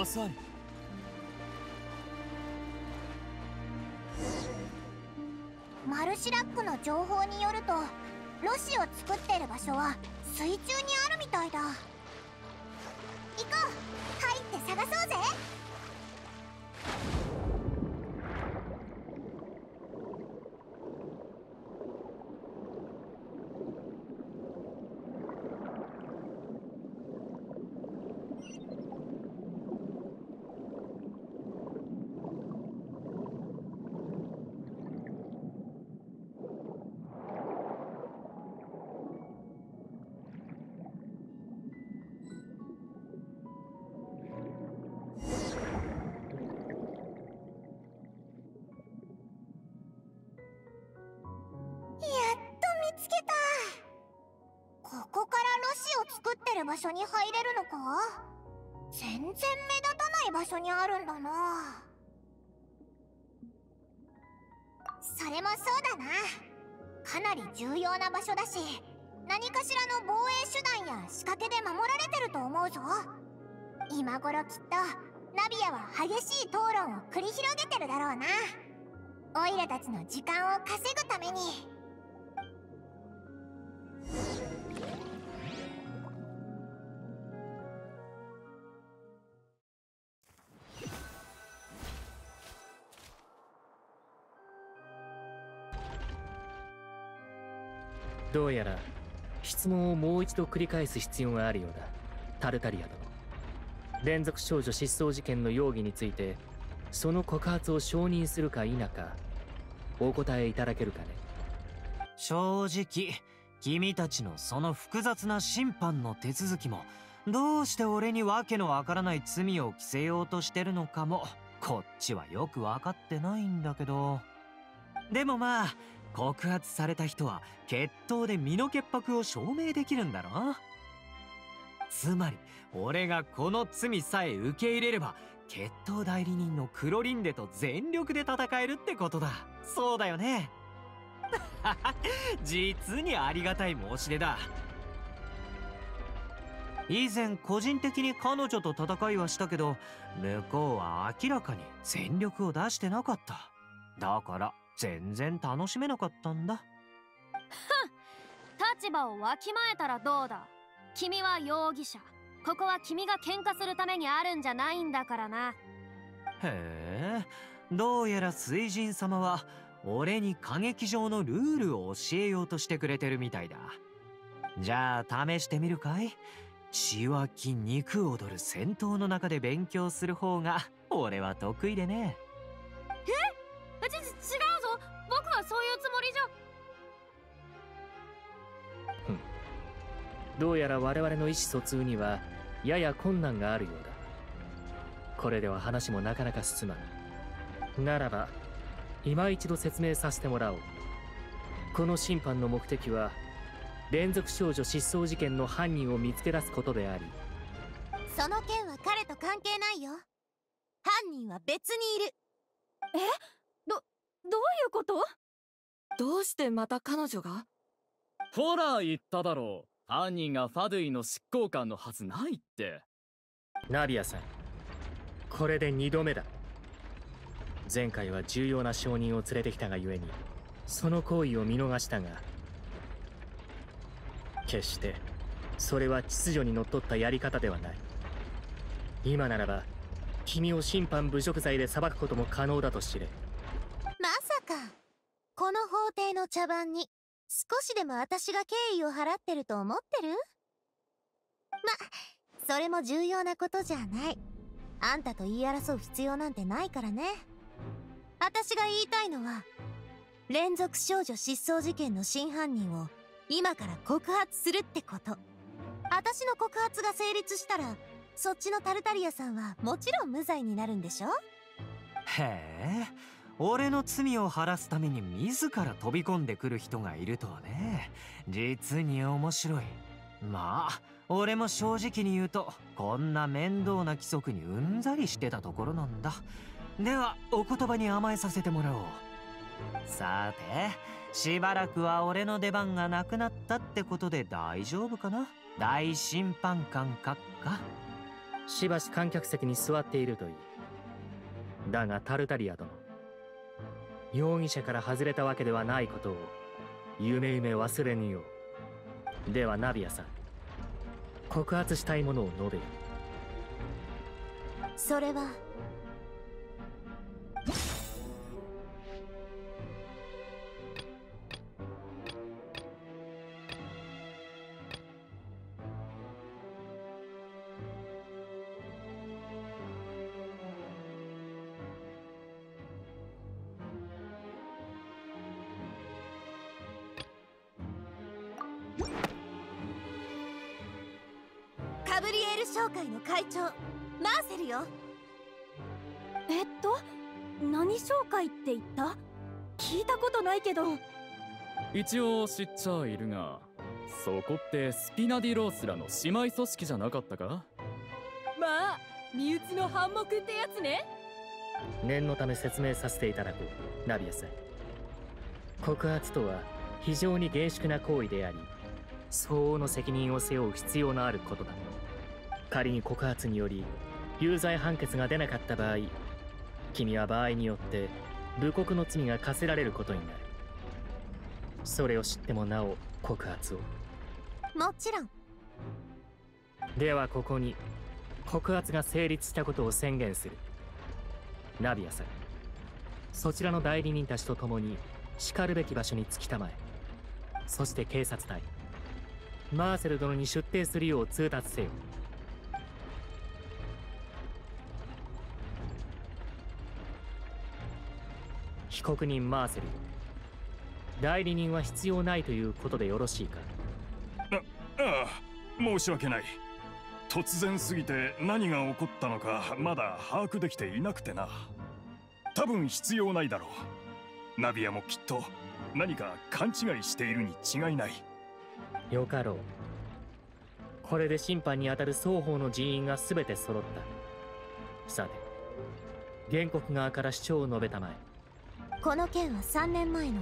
遅い。マルシラックの情報によるとロシを作ってる場所は水中にあるみたいだ。行こう。入って探そうぜ。場所に入れるのか？全然目立たない場所にあるんだな。それもそうだな。かなり重要な場所だし何かしらの防衛手段や仕掛けで守られてると思うぞ。今頃きっとナビアは激しい討論を繰り広げてるだろうな。オイラたちの時間を稼ぐために。どうやら質問をもう一度繰り返す必要があるようだ。タルタリア殿。連続少女失踪事件の容疑についてその告発を承認するか否かお答えいただけるかね。正直君たちのその複雑な審判の手続きもどうして俺にわけのわからない罪を着せようとしてるのかもこっちはよく分かってないんだけど。でもまあ告発された人は決闘で身の潔白を証明できるんだろつまり俺がこの罪さえ受け入れれば決闘代理人のクロリンデと全力で戦えるってことだ。そうだよね。実にありがたい申し出だ。以前個人的に彼女と戦いはしたけど向こうは明らかに全力を出してなかった。だから全然楽しめなかったんだ。立場をわきまえたらどうだ。君は容疑者。ここは君が喧嘩するためにあるんじゃないんだからな。へえ。どうやら水神様は俺に歌劇場のルールを教えようとしてくれてるみたいだ。じゃあ試してみるかい。血湧き肉踊る戦闘の中で勉強する方が俺は得意でねどうやら我々の意思疎通にはやや困難があるようだ。これでは話もなかなか進まん。ならば今一度説明させてもらおう。この審判の目的は連続少女失踪事件の犯人を見つけ出すことであり。その件は彼と関係ないよ。犯人は別にいる。え？どどういうこと？どうしてまた彼女が？ほら言っただろう犯人がファドゥイの執行官のはずないって。ナビアさんこれで2度目だ。前回は重要な証人を連れてきたがゆえにその行為を見逃したが決してそれは秩序にのっとったやり方ではない。今ならば君を審判侮辱罪で裁くことも可能だと知れ。まさかこの法廷の茶番に少しでも私が敬意を払ってると思ってる？まそれも重要なことじゃない。あんたと言い争う必要なんてないからね。私が言いたいのは連続少女失踪事件の真犯人を今から告発するってこと。私の告発が成立したらそっちのタルタリアさんはもちろん無罪になるんでしょ？へえ。俺の罪を晴らすために自ら飛び込んでくる人がいるとはね。実に面白い。まあ俺も正直に言うとこんな面倒な規則にうんざりしてたところなんだ。ではお言葉に甘えさせてもらおう。さてしばらくは俺の出番がなくなったってことで大丈夫かな？大審判官閣下。しばし観客席に座っているといい。だがタルタリア殿。容疑者から外れたわけではないことを夢夢忘れぬようではナビアさん告発したいものを述べよ。それは。カブリエール商会の会長マーセルよ。えっと何紹介って言った？聞いたことないけど。一応知っちゃいるがそこってスピナディロースらの姉妹組織じゃなかったか？まあ身内の反目ってやつね。念のため説明させていただこうナビアさん。告発とは非常に厳粛な行為であり相応の責任を背負う必要のあることだ仮に告発により有罪判決が出なかった場合君は場合によって武国の罪が課せられることになる。それを知ってもなお告発を。もちろん。ではここに告発が成立したことを宣言する。ナビアさん。そちらの代理人たちと共にしかるべき場所に着きたまえ。そして警察隊。マーセル殿に出廷するよう通達せよ告人マーセル。代理人は必要ないということでよろしいか？ああ申し訳ない。突然すぎて何が起こったのかまだ把握できていなくてな。多分必要ないだろう。ナビアもきっと何か勘違いしているに違いない。よかろう。これで審判にあたる双方の人員が全て揃った。さて原告側から主張を述べたまえこの件は3年前の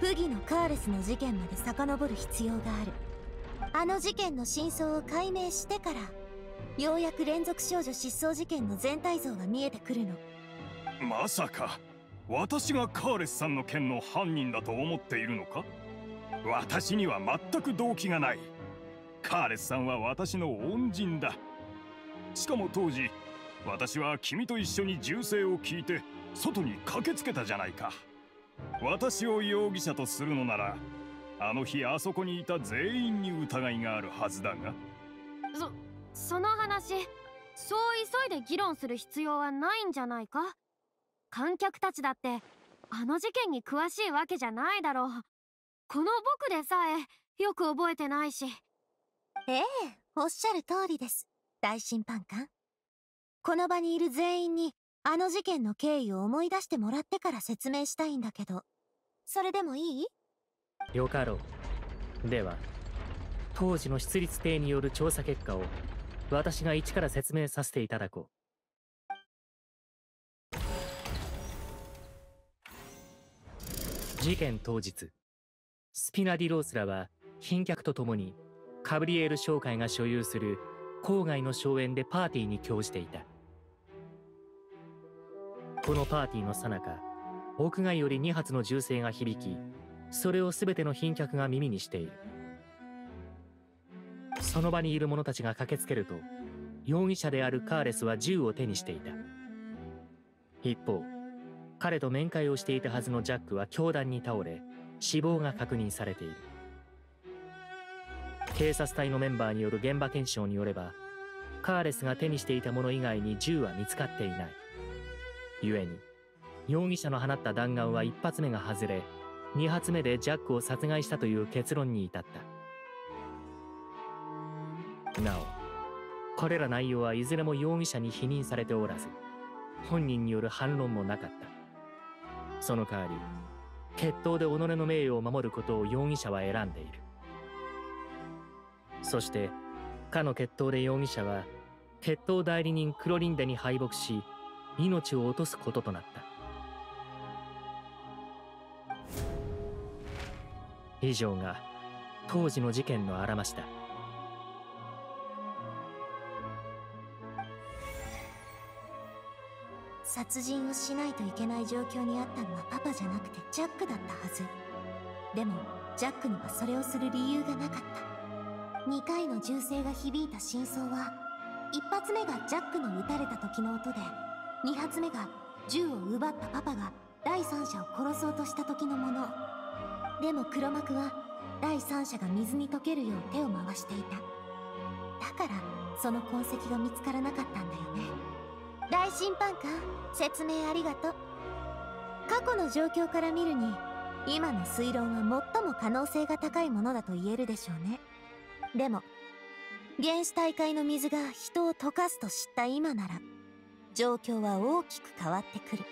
不義のカーレスの事件まで遡る必要がある。あの事件の真相を解明してからようやく連続少女失踪事件の全体像が見えてくるの。まさか私がカーレスさんの件の犯人だと思っているのか？私には全く動機がない。カーレスさんは私の恩人だ。しかも当時私は君と一緒に銃声を聞いて外に駆けつけたじゃないか。私を容疑者とするのならあの日あそこにいた全員に疑いがあるはずだが。そその話そう急いで議論する必要はないんじゃないか？観客たちだってあの事件に詳しいわけじゃないだろう。この僕でさえよく覚えてないし。ええおっしゃる通りです。大審判官。この場にいる全員にあの事件の経緯を思い出してもらってから説明したいんだけど。それでもいい？よかろう。では当時の出立艇による調査結果を私が一から説明させていただこう。事件当日スピナディロースらは賓客と共にカブリエール商会が所有する郊外の荘園でパーティーに興じていた。このパーティーの最中屋外より2発の銃声が響きそれを全ての賓客が耳にしている。その場にいる者たちが駆けつけると容疑者であるカーレスは銃を手にしていた。一方彼と面会をしていたはずのジャックは凶弾に倒れ死亡が確認されている。警察隊のメンバーによる現場検証によればカーレスが手にしていたもの以外に銃は見つかっていない。故に。容疑者の放った弾丸は一発目が外れ2発目でジャックを殺害したという結論に至った。なおこれら内容はいずれも容疑者に否認されておらず本人による反論もなかった。その代わり決闘で己の名誉を守ることを容疑者は選んでいる。そしてかの決闘で容疑者は決闘代理人クロリンデに敗北し命を落とすこととなった。以上が当時の事件のあらましだ。殺人をしないといけない状況にあったのはパパじゃなくてジャックだったはず。でもジャックにはそれをする理由がなかった。2回の銃声が響いた真相は1発目がジャックの撃たれた時の音で2発目が銃を奪ったパパが第三者を殺そうとした時のもの。でも黒幕は第三者が水に溶けるよう手を回していた。だからその痕跡が見つからなかったんだよね。大審判官説明ありがと。う過去の状況から見るに今の推論は最も可能性が高いものだと言えるでしょうね。でも原始大会の水が人を溶かすと知った今なら状況は大きく変わってくる。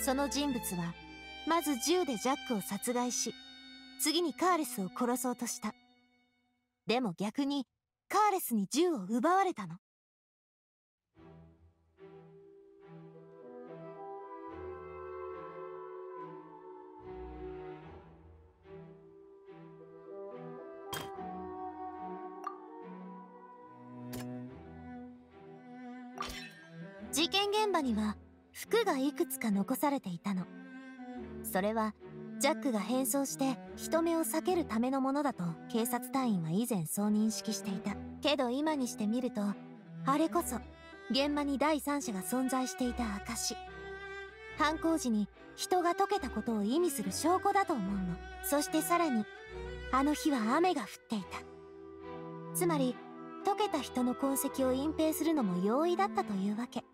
その人物はまず銃でジャックを殺害し次にカーレスを殺そうとした。でも逆にカーレスに銃を奪われたの。事件現場には服がいくつか残されていたの。それはジャックが変装して人目を避けるためのものだと警察隊員は以前そう認識していた。けど今にしてみるとあれこそ現場に第三者が存在していた証犯行時に人が溶けたことを意味する証拠だと思うの。そしてさらにあの日は雨が降っていた。つまり溶けた人の痕跡を隠蔽するのも容易だったというわけ。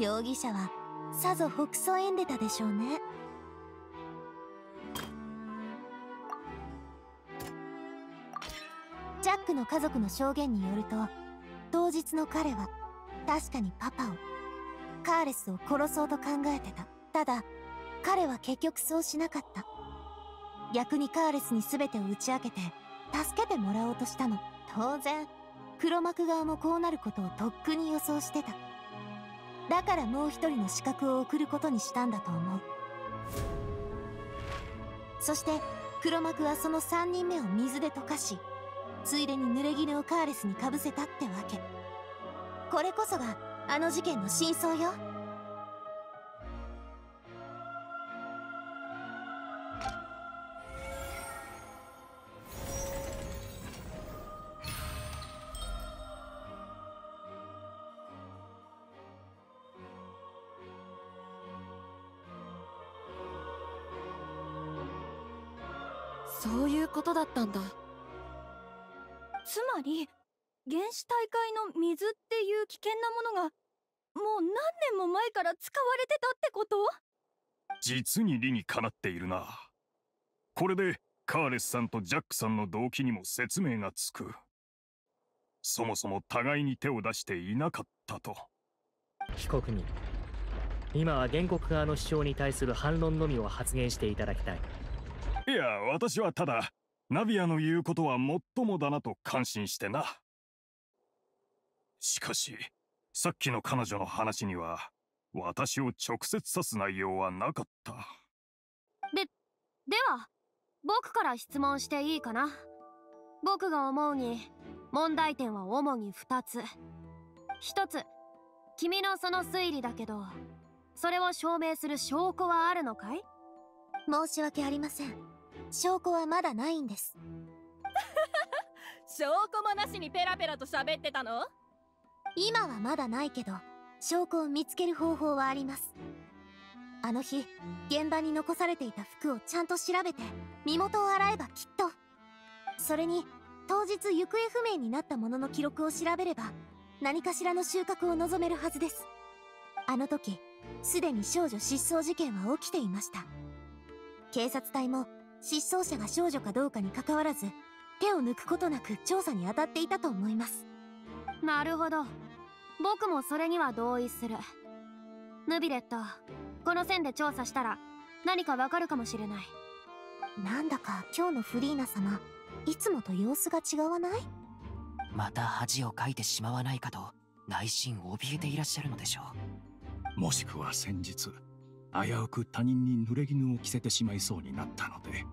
容疑者はさぞ北総エンデタでしょうね。ジャックの家族の証言によると当日の彼は確かにパパをカーレスを殺そうと考えてた。ただ彼は結局そうしなかった。逆にカーレスに全てを打ち明けて助けてもらおうとしたの。当然黒幕側もこうなることをとっくに予想してた。だからもう一人の資格を送ることにしたんだと思う。そして黒幕はその3人目を水で溶かしついでに濡れ衣をカーレスにかぶせたってわけ。これこそがあの事件の真相よ。ったんだ。つまり原始大会の水っていう危険なものがもう何年も前から使われてたってこと？実に理にかなっているな。これでカーレスさんとジャックさんの動機にも説明がつく。そもそも互いに手を出していなかったと。被告人今は原告側の主張に対する反論のみを発言していただきたい。いや私はただナビアの言うことはもっともだなと感心してな。しかしさっきの彼女の話には私を直接指す内容はなかった。ででは僕から質問していいかな？僕が思うに問題点は主に2つ。1つ君のその推理だけどそれを証明する証拠はあるのかい？申し訳ありません証拠はまだないんです。証拠もなしにペラペラと喋ってたの？今はまだないけど証拠を見つける方法はあります。あの日現場に残されていた服をちゃんと調べて身元を洗えばきっと。それに当日行方不明になったものの記録を調べれば何かしらの収穫を望めるはずです。あの時すでに少女失踪事件は起きていました。警察隊も失踪者が少女かどうかにかかわらず手を抜くことなく調査に当たっていたと思います。なるほど。僕もそれには同意する。ヌビレットこの線で調査したら何かわかるかもしれない。なんだか今日のフリーナ様いつもと様子が違わない？また恥をかいてしまわないかと内心怯えていらっしゃるのでしょもしくは先日危うく他人に濡れ衣を着せてしまいそうになったので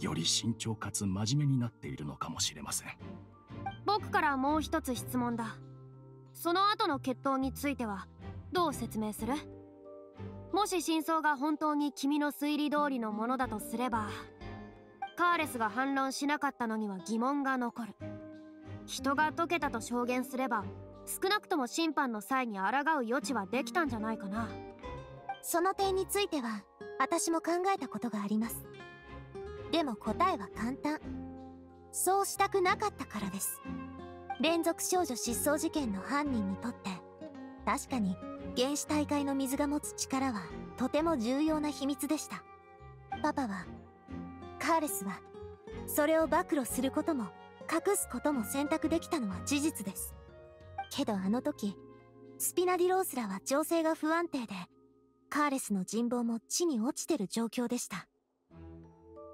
より慎重かつ真面目になっているのかもしれません。僕からもう一つ質問だ。その後の決闘についてはどう説明する？もし真相が本当に君の推理通りのものだとすればカーレスが反論しなかったのには疑問が残る。人が解けたと証言すれば少なくとも審判の際に抗う余地はできたんじゃないかな。その点については私も考えたことがあります。でも答えは簡単。そうしたくなかったからです。連続少女失踪事件の犯人にとって確かに原始大会の水が持つ力はとても重要な秘密でした。パパはカーレスはそれを暴露することも隠すことも選択できたのは事実です。けどあの時スピナディロースラは情勢が不安定でカーレスの人望も地に落ちてる状況でした。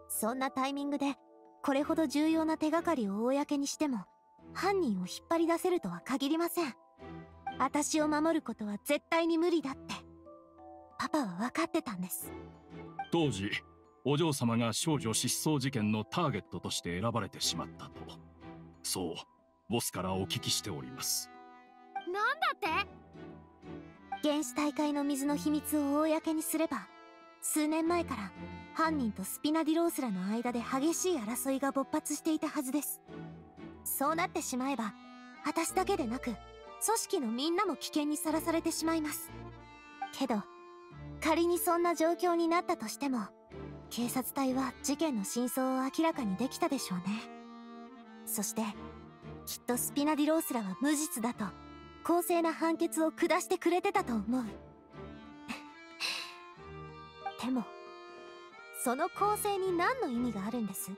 そんなタイミングでこれほど重要な手がかりを公にしても犯人を引っ張り出せるとは限りません。私を守ることは絶対に無理だって。パパは分かってたんです。当時お嬢様が少女失踪事件のターゲットとして選ばれてしまったと。そうボスからお聞きしております。なんだって？原始大会の水の秘密を公にすれば数年前から犯人とスピナディロースらの間で激しい争いが勃発していたはずです。そうなってしまえば私だけでなく組織のみんなも危険にさらされてしまいます。けど仮にそんな状況になったとしても警察隊は事件の真相を明らかにできたでしょうね。そしてきっとスピナディロースらは無実だと公正な判決を下してくれてたと思う。でもその公正に何の意味があるんです？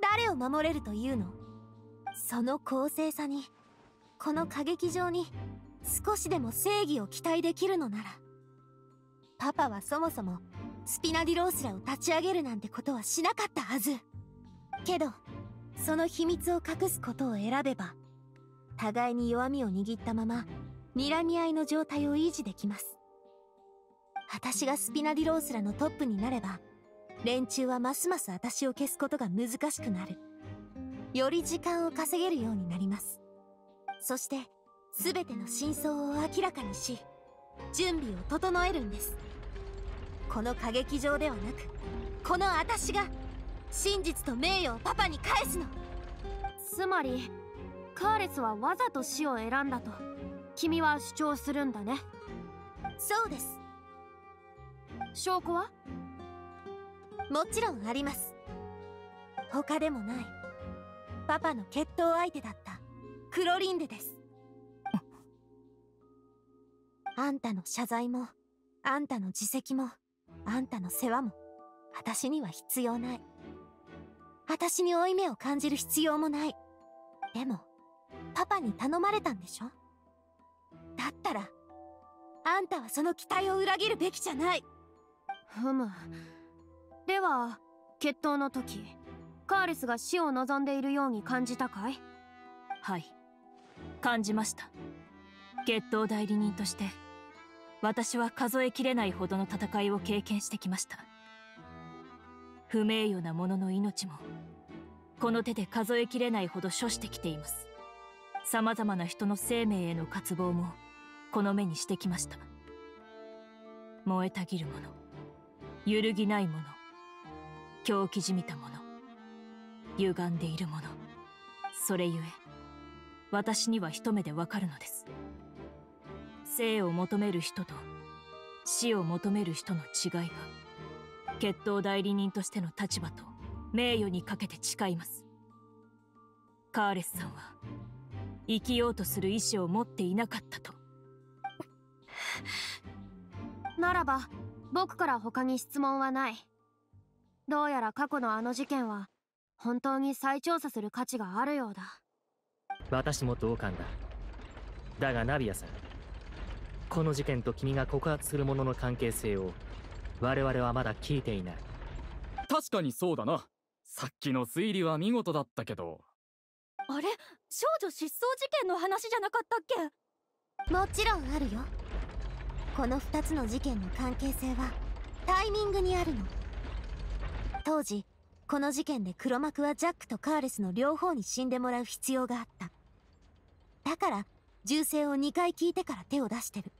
誰を守れるというの？その公正さにこの歌劇場に少しでも正義を期待できるのならパパはそもそもスピナディロースラを立ち上げるなんてことはしなかったはず。けどその秘密を隠すことを選べば互いに弱みを握ったまま睨み合いの状態を維持できます。私がスピナディロースらのトップになれば連中はますます私を消すことが難しくなる。より時間を稼げるようになります。そして全ての真相を明らかにし準備を整えるんです。この歌劇場ではなくこの私が真実と名誉をパパに返すの。つまりカーレスはわざと死を選んだと。君は主張するんだね。そうです。証拠は？もちろんあります。他でもない。パパの決闘相手だった。クロリンデです。あんたの謝罪もあんたの自責もあんたの世話も私には必要ない。私に負い目を感じる必要もない。でもパパに頼まれたんでしょ？だったらあんたはその期待を裏切るべきじゃない。ふむ。では決闘の時カーレスが死を望んでいるように感じたかい？はい。感じました。決闘代理人として私は数えきれないほどの戦いを経験してきました。不名誉な者の命もこの手で数えきれないほど処してきています様々な人の生命への渇望もこの目にしてきました。燃えたぎるもの揺るぎないもの狂気じみたもの歪んでいるものそれゆえ私には一目でわかるのです。生を求める人と死を求める人の違いが決闘代理人としての立場と名誉にかけて誓います。カーレスさんは生きようとする意志を持っていなかったと。ならば僕から他に質問はない。どうやら過去のあの事件は本当に再調査する価値があるようだ。私も同感だ。だがナビアさんこの事件と君が告発する者の関係性を我々はまだ聞いていない。確かにそうだな。さっきの推理は見事だったけど。あれ？少女失踪事件の話じゃなかったっけ？もちろんあるよ。この2つの事件の関係性はタイミングにあるの。当時この事件で黒幕はジャックとカーレスの両方に死んでもらう必要があった。だから銃声を2回聞いてから手を出してる。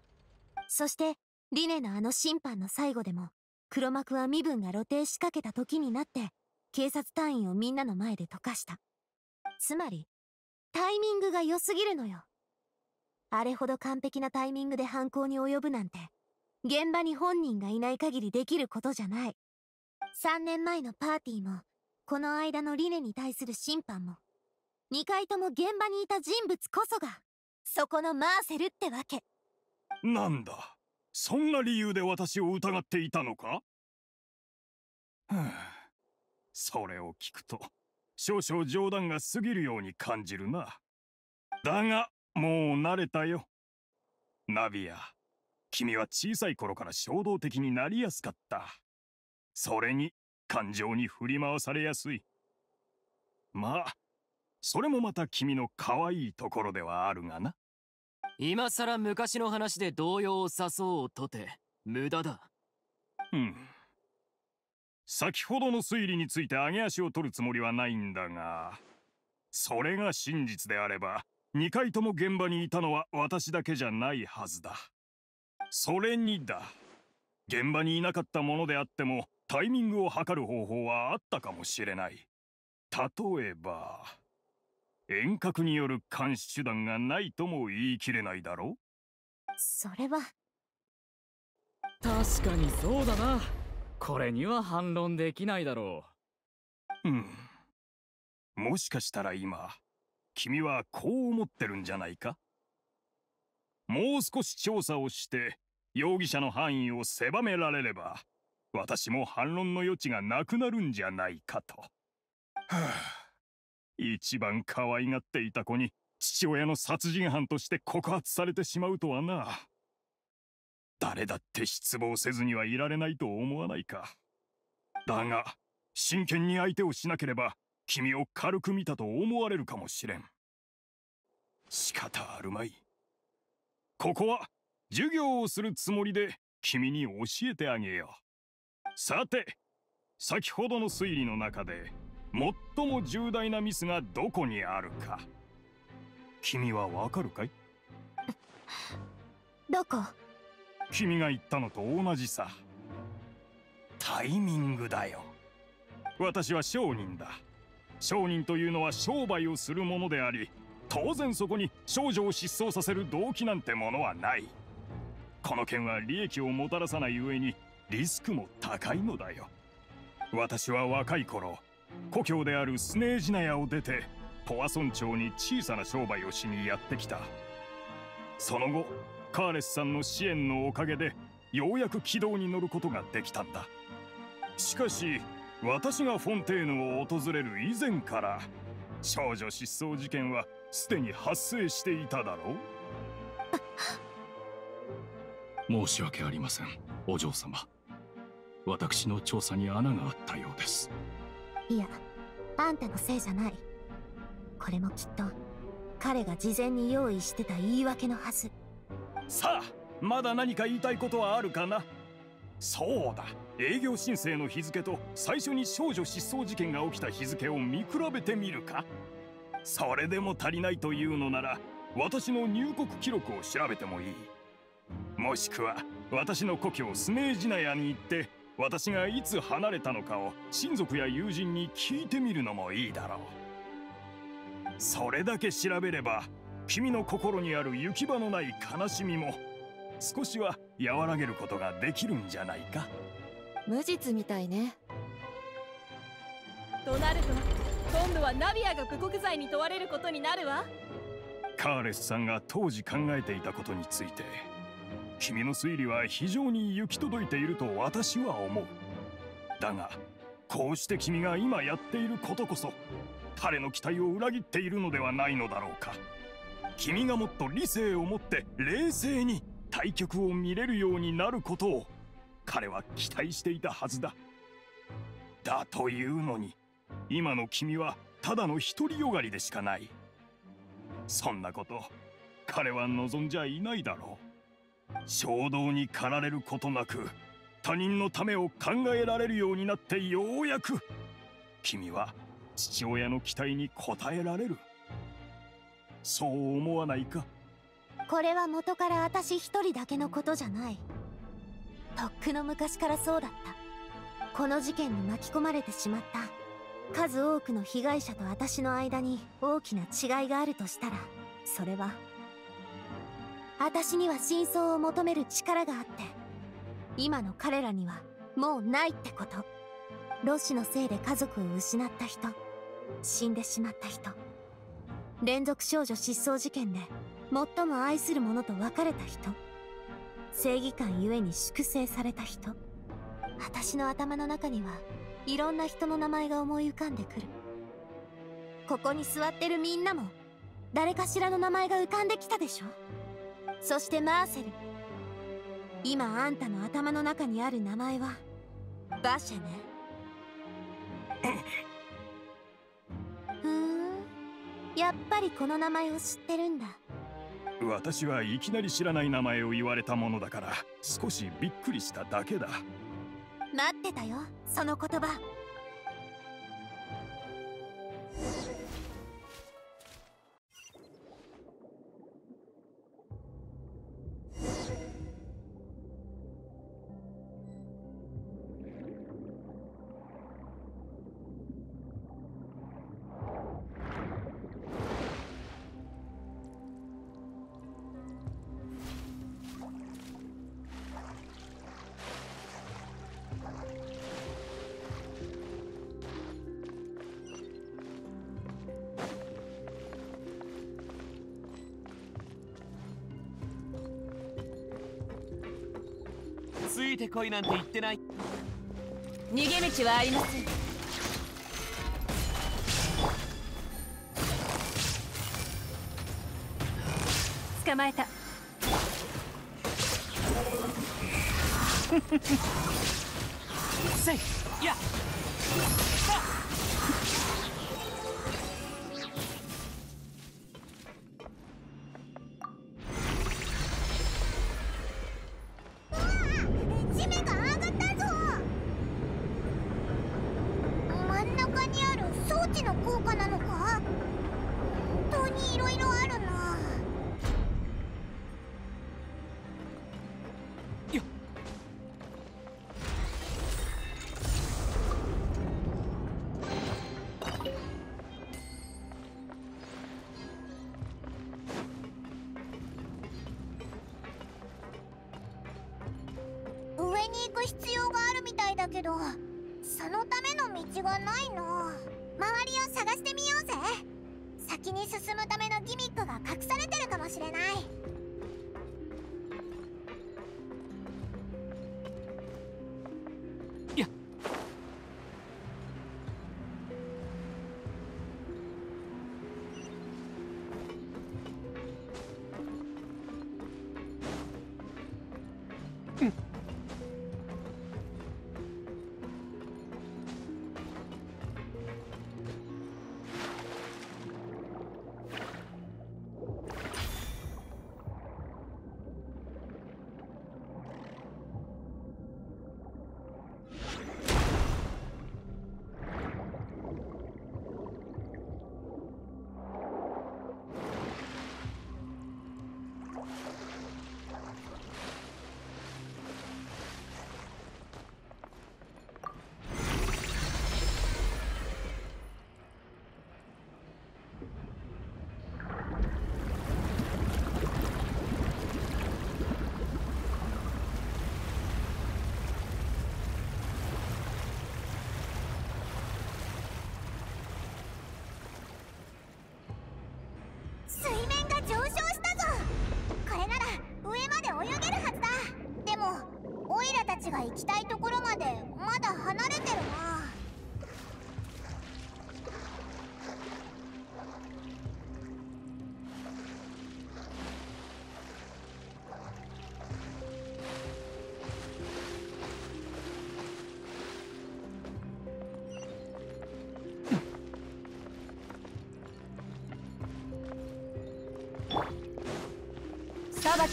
そしてリネのあの審判の最後でも黒幕は身分が露呈しかけた時になって警察隊員をみんなの前で溶かした。つまりタイミングが良すぎるのよ。あれほど完璧なタイミングで犯行に及ぶなんて現場に本人がいない限りできることじゃない。3年前のパーティーもこの間のリネに対する審判も2回とも現場にいた人物こそがそこのマーセルってわけ。なんだそんな理由で私を疑っていたのか、はあ、それを聞くと少々冗談が過ぎるように感じるな。だがもう慣れたよ。ナビア君は小さい頃から衝動的になりやすかった。それに感情に振り回されやすい。まあそれもまた君の可愛いところではあるがな。今さら昔の話で動揺を誘おうとて無駄だ。うん先ほどの推理について上げ足を取るつもりはないんだがそれが真実であれば2回とも現場にいたのは私だけじゃないはずだ。それにだ。現場にいなかったものであってもタイミングを測る方法はあったかもしれない。例えば遠隔による監視手段がないとも言い切れないだろそれは確かにそうだな。これには反論できないだろううんもしかしたら今君はこう思ってるんじゃないか？もう少し調査をして容疑者の範囲を狭められれば私も反論の余地がなくなるんじゃないかと。はあ、一番可愛がっていた子に父親の殺人犯として告発されてしまうとはな。誰だって失望せずにはいられないと思わないか。だが、真剣に相手をしなければ君を軽く見たと思われるかもしれん。仕方あるまい。ここは授業をするつもりで君に教えてあげよう。さて、先ほどの推理の中で最も重大なミスがどこにあるか。君はわかるかい？どこ？君が言ったのと同じさ。タイミングだよ。私は商人だ。商人というのは商売をするものであり、当然そこに少女を失踪させる動機なんてものはないこの件は利益をもたらさない上にリスクも高いのだよ私は若い頃故郷であるスネージナヤを出てポワソン町に小さな商売をしにやってきたその後カーレスさんの支援のおかげでようやく軌道に乗ることができたんだ。しかし私がフォンテーヌを訪れる以前から少女失踪事件はすでに発生していただろう。申し訳ありませんお嬢様。私の調査に穴があったようです。いやあんたのせいじゃない。これもきっと彼が事前に用意してた言い訳のはずさあまだ何か言いたいことはあるかな？そうだ。営業申請の日付と最初に少女失踪事件が起きた日付を見比べてみるか。それでも足りないというのなら私の入国記録を調べてもいい。もしくは私の故郷スネージナヤに行って私がいつ離れたのかを親族や友人に聞いてみるのもいいだろう。それだけ調べれば君の心にある行き場のない悲しみも少しは和らげることができるんじゃないか？無実みたいね。となると今度はナビアが武国罪に問われることになるわ。カーレスさんが当時考えていたことについて君の推理は非常に行き届いていると私は思う。だがこうして君が今やっていることこそ彼の期待を裏切っているのではないのだろうか君がもっと理性を持って冷静に対局を見れるようになることを彼は期待していたはずだ。だというのに今の君はただの独りよがりでしかない。そんなこと彼は望んじゃいないだろう。衝動に駆られることなく他人のためを考えられるようになってようやく君は父親の期待に応えられる。そう思わないか？これは元から私一人だけのことじゃない。とっくの昔からそうだった。この事件に巻き込まれてしまった。数多くの被害者と私の間に大きな違いがあるとしたらそれは私には真相を求める力があって今の彼らにはもうないってこと。ロシのせいで家族を失った人死んでしまった人。連続少女失踪事件で最も愛する者と別れた人正義感ゆえに粛清された人。私の頭の中にはいろんな人の名前が思い浮かんでくる。ここに座ってるみんなも誰かしらの名前が浮かんできたでしょ。そしてマーセル。今あんたの頭の中にある名前はバシェね。やっぱりこの名前を知ってるんだ。私はいきなり知らない名前を言われたものだから少しびっくりしただけだ。待ってたよその言葉てこいなんて言ってない。逃げ道はありません。捕まえた。せい。や水が上昇したぞこれなら上まで泳げるはずだでもオイラたちが行きたいところまで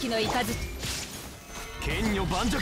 きのいかず剣女盤石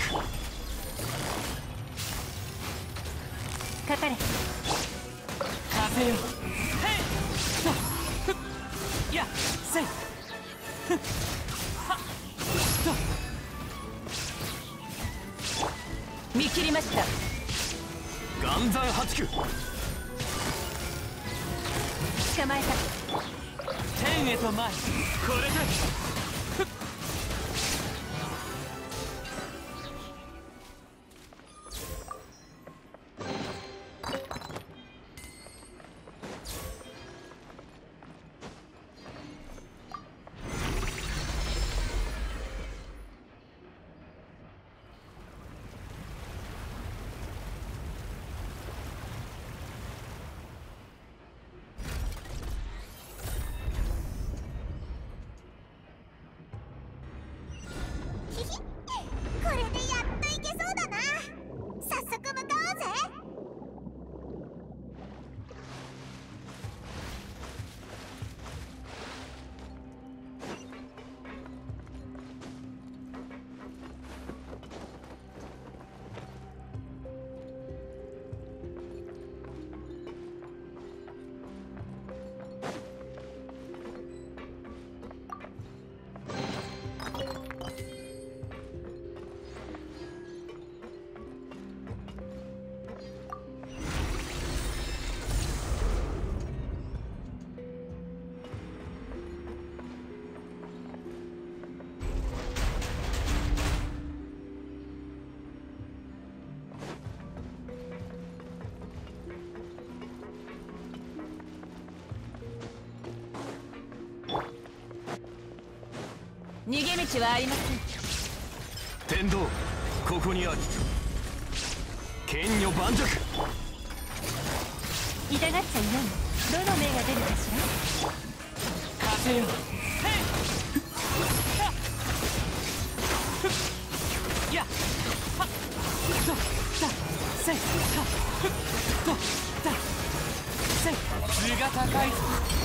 逃げ道はありません。天道ここにある。剣女盤石痛がっちゃいない。どの目が出るかしら。風よ。やっ。はっっが高いぞ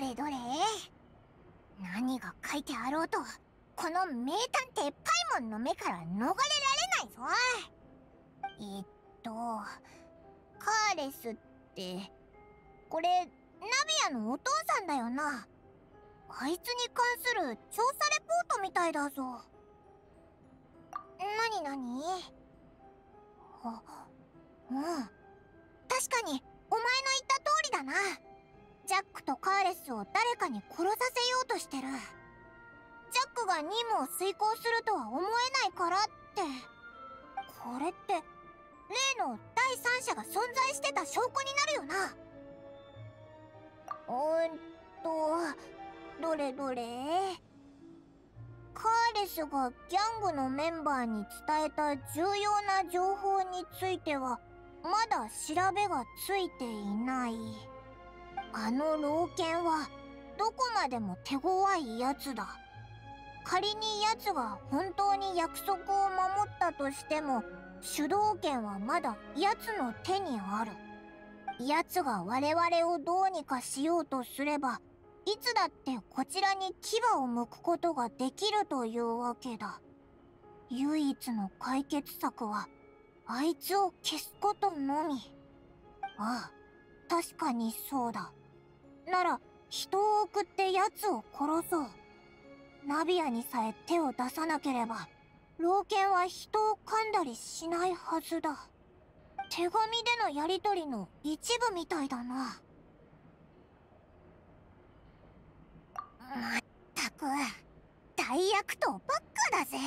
れどれ。何が書いてあろうとこの名探偵パイモンの目から逃れられないぞ。えっとカーレスってこれナビアのお父さんだよな。あいつに関する調査レポートみたいだぞ。なになにあうん。確かにお前の言った通りだな。ジャックとカーレスを誰かに殺させようとしてる。ジャックが任務を遂行するとは思えないからって。これって例の第三者が存在してた証拠になるよな。うんとどれどれ？カーレスがギャングのメンバーに伝えた重要な情報についてはまだ調べがついていない。あの老犬はどこまでも手強いやつだ。仮に奴が本当に約束を守ったとしても主導権はまだ奴の手にある。奴が我々をどうにかしようとすればいつだってこちらに牙を剥くことができるというわけだ。唯一の解決策はあいつを消すことのみ。ああ確かにそうだ。なら人を送って奴を殺そう。ナビアにさえ手を出さなければ老犬は人を噛んだりしないはずだ。手紙でのやりとりの一部みたいだな。まったく大悪党ばっかだぜ。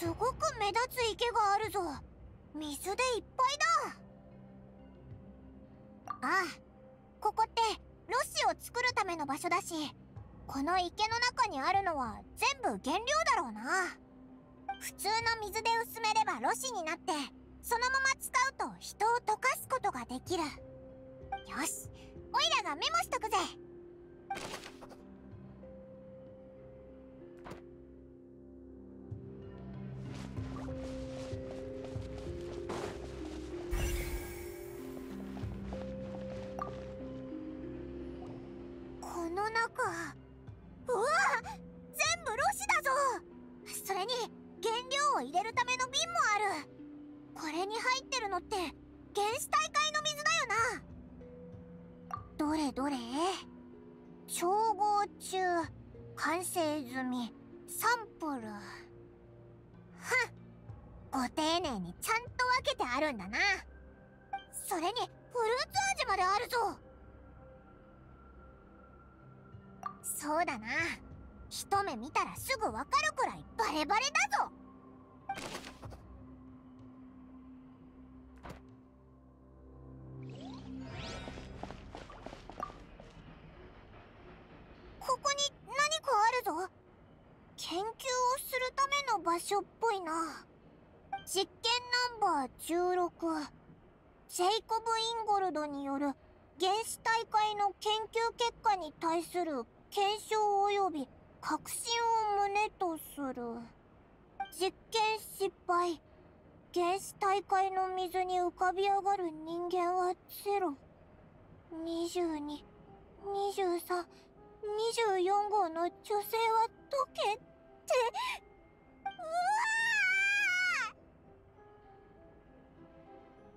すごく目立つ池があるぞ。水でいっぱいだ。ああここってロッシを作るための場所だしこの池の中にあるのは全部原料だろうな。普通の水で薄めればロシになってそのまま使うと人を溶かすことができる。よしオイラがメモしとくぜ。の中。うわ全部ロシだぞ。それに原料を入れるための瓶もある。これに入ってるのって原始大会の水だよな。どれどれ？調合中。完成済み。サンプル。ふん。ご丁寧にちゃんと分けてあるんだな。うだな。一目見たらすぐわかるくらいバレバレだぞ。ここに何かあるぞ。研究をするための場所っぽいな。実験ナンバー16ジェイコブ・インゴルドによる原始大会の研究結果に対する検証及び確信を旨とする。実験失敗。原始大会の水に浮かび上がる人間はゼロ。2223 24号の女性は溶けて。う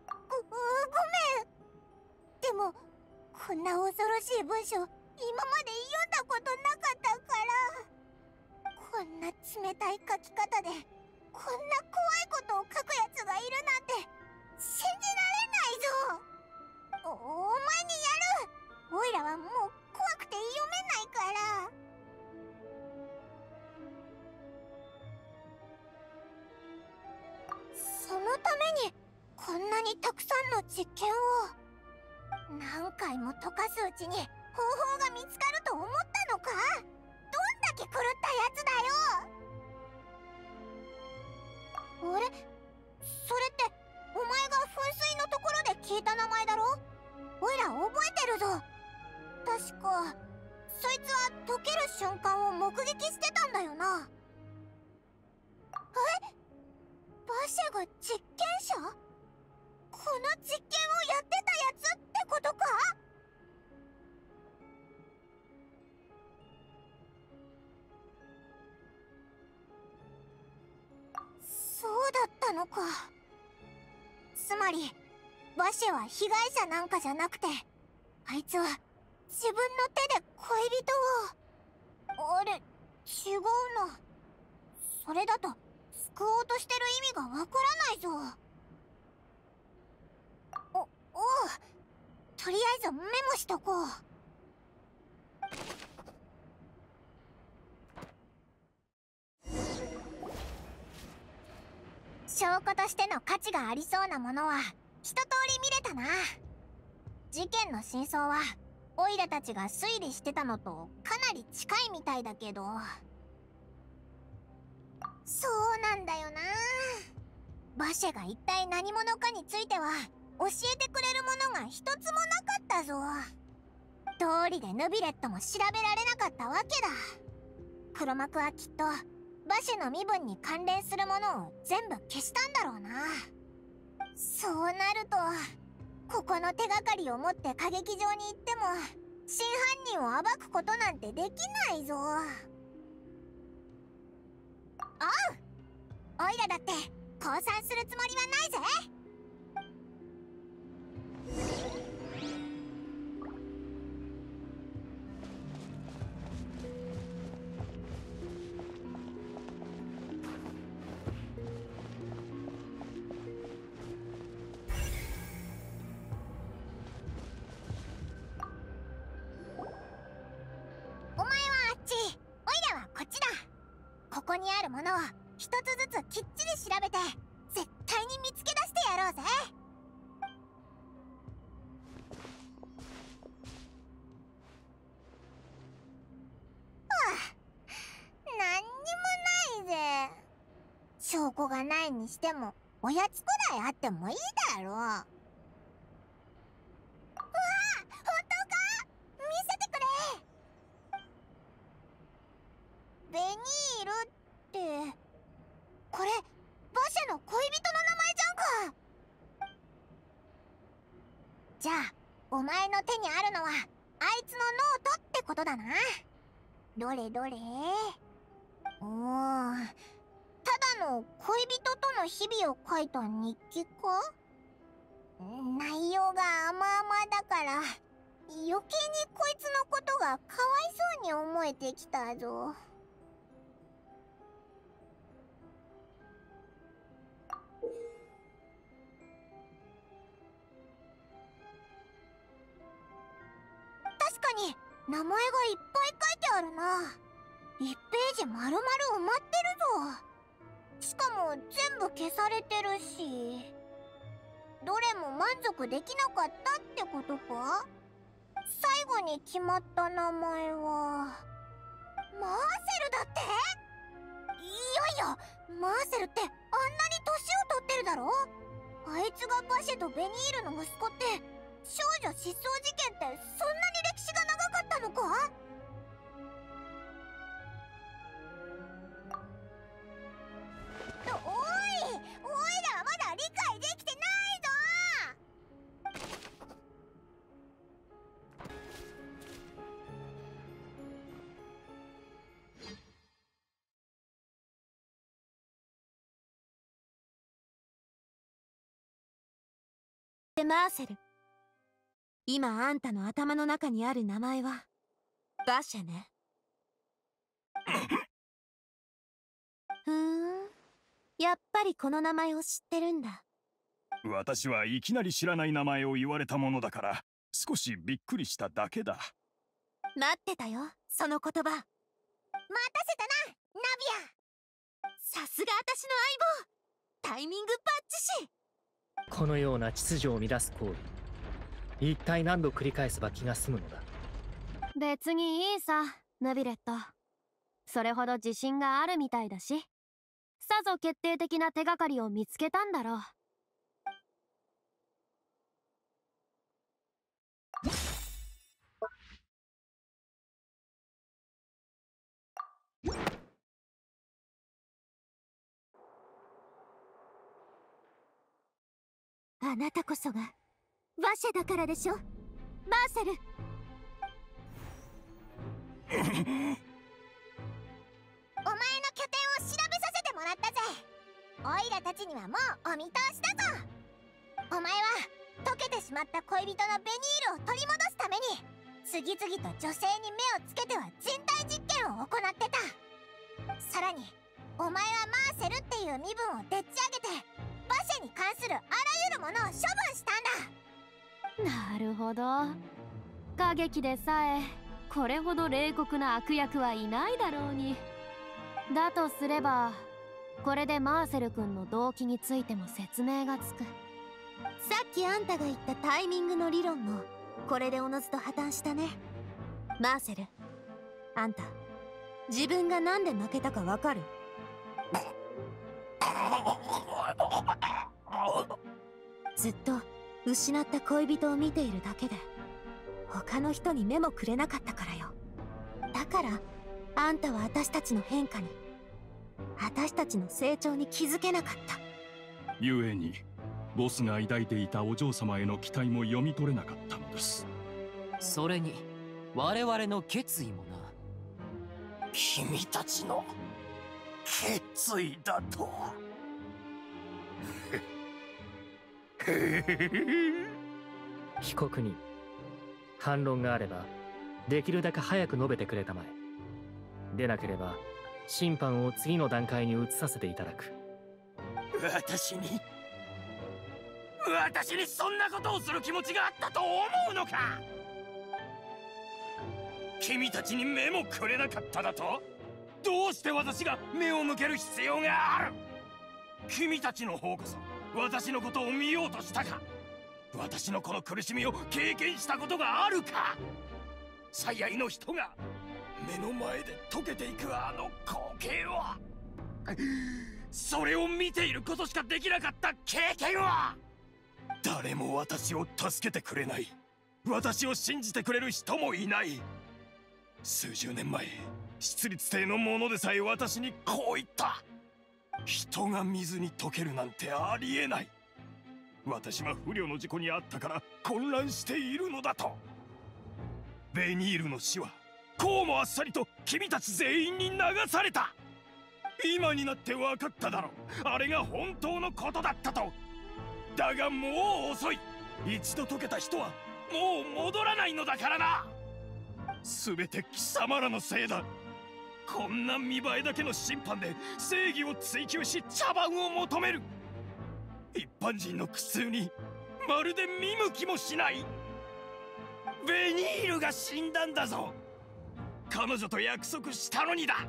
わごごめん。でもこんな恐ろしい文章今まで読んだことなかったからこんな冷たい書き方でこんな怖いことを書くやつがいるなんて信じられないぞ!おお前にやる!オイラはもう怖くて読めないから!そのためにこんなにたくさんの実験を何回も溶かすうちに方法が見つかると思ったのか？どんだけ狂ったやつだよ！あれ？それってお前が噴水のところで聞いた名前だろ？おいら覚えてるぞ。確かそいつは溶ける瞬間を目撃してたんだよな。え？バシャが実験者この実験をやってたやつってことか？そうだったのか。つまりバシェは被害者なんかじゃなくてあいつは自分の手で恋人を。あれ違うな。それだと救おうとしてる意味がわからないぞ。おおう。とりあえずメモしとこう。証拠としての価値がありそうなものは一通り見れたな。事件の真相はオイラたちが推理してたのとかなり近いみたいだけど。そうなんだよな。バシェが一体何者かについては教えてくれるものが一つもなかったぞ。通りでヌビレットも調べられなかったわけだ。黒幕はきっと馬車の身分に関連するものを全部消したんだろうな。そうなるとここの手がかりを持って歌劇場に行っても真犯人を暴くことなんてできないぞ。おうオイラだって降参するつもりはないぜ。にしてもおやつくらいあってもいいだろう。日記？か内容が甘々だから余計にこいつのことがかわいそうに思えてきたぞ。確かに名前がいっぱい書いてあるな。1ページ丸々埋まってる。全部消されてるし。どれも満足できなかったってことか？最後に決まった名前は。マーセルだって？いやいやマーセルってあんなに年を取ってるだろ？あいつがバシェとベニールの息子って少女失踪事件ってそんなに歴史が長かったのか？おいおいオイラはまだ理解できてないぞでマーセル今あんたの頭の中にある名前はバシャねふーんやっぱりこの名前を知ってるんだ。私はいきなり知らない名前を言われたものだから少しびっくりしただけだ。待ってたよその言葉。待たせたなナビア。さすが私の相棒。タイミングバッチし。このような秩序を乱す行為一体何度繰り返せば気が済むのだ。別にいいさヌビレット。それほど自信があるみたいだしさぞ決定的な手がかりを見つけたんだろう。あなたこそがバシェだからでしょ？マーセル。てもらったぜ。オイラたちにはもうお見通しだぞ。お前は溶けてしまった恋人のベニールを取り戻すために次々と女性に目をつけては人体実験を行ってた。さらにお前はマーセルっていう身分をでっち上げて馬車に関するあらゆるものを処分したんだ。なるほど。歌劇でさえこれほど冷酷な悪役はいないだろうに。だとすればこれでマーセル君の動機についても説明がつく。さっきあんたが言ったタイミングの理論もこれでおのずと破綻したね。マーセルあんた自分が何で負けたかわかる？ずっと失った恋人を見ているだけで他の人に目もくれなかったからよ。だからあんたは私たちの変化に私たちの成長に気づけなかった。故にボスが抱いていたお嬢様への期待も読み取れなかったのです。それに我々の決意もな。君たちの決意だと。被告人反論があればできるだけ早く述べてくれたまえ。でなければ審判を次の段階に移させていただく。私に私にそんなことをする気持ちがあったと思うのか？君たちに目もくれなかっただと？どうして私が目を向ける必要がある？君たちの方こそ私のことを見ようとしたか？私のこの苦しみを経験したことがあるか？最愛の人が目の前で溶けていくあの光景をそれを見ていることしかできなかった経験は。誰も私を助けてくれない。私を信じてくれる人もいない。数十年前出立帝の者でさえ私にこう言った。人が水に溶けるなんてありえない。私は不慮の事故に遭ったから混乱しているのだと。ベニールの死はこうもあっさりと君たち全員に流された。今になって分かっただろあれが本当のことだったとだがもう遅い。一度解けた人はもう戻らないのだからな。全て貴様らのせいだ。こんな見栄えだけの審判で正義を追求し茶番を求める。一般人の苦痛にまるで見向きもしない。ベニールが死んだんだぞ。彼女と約束したのにだ。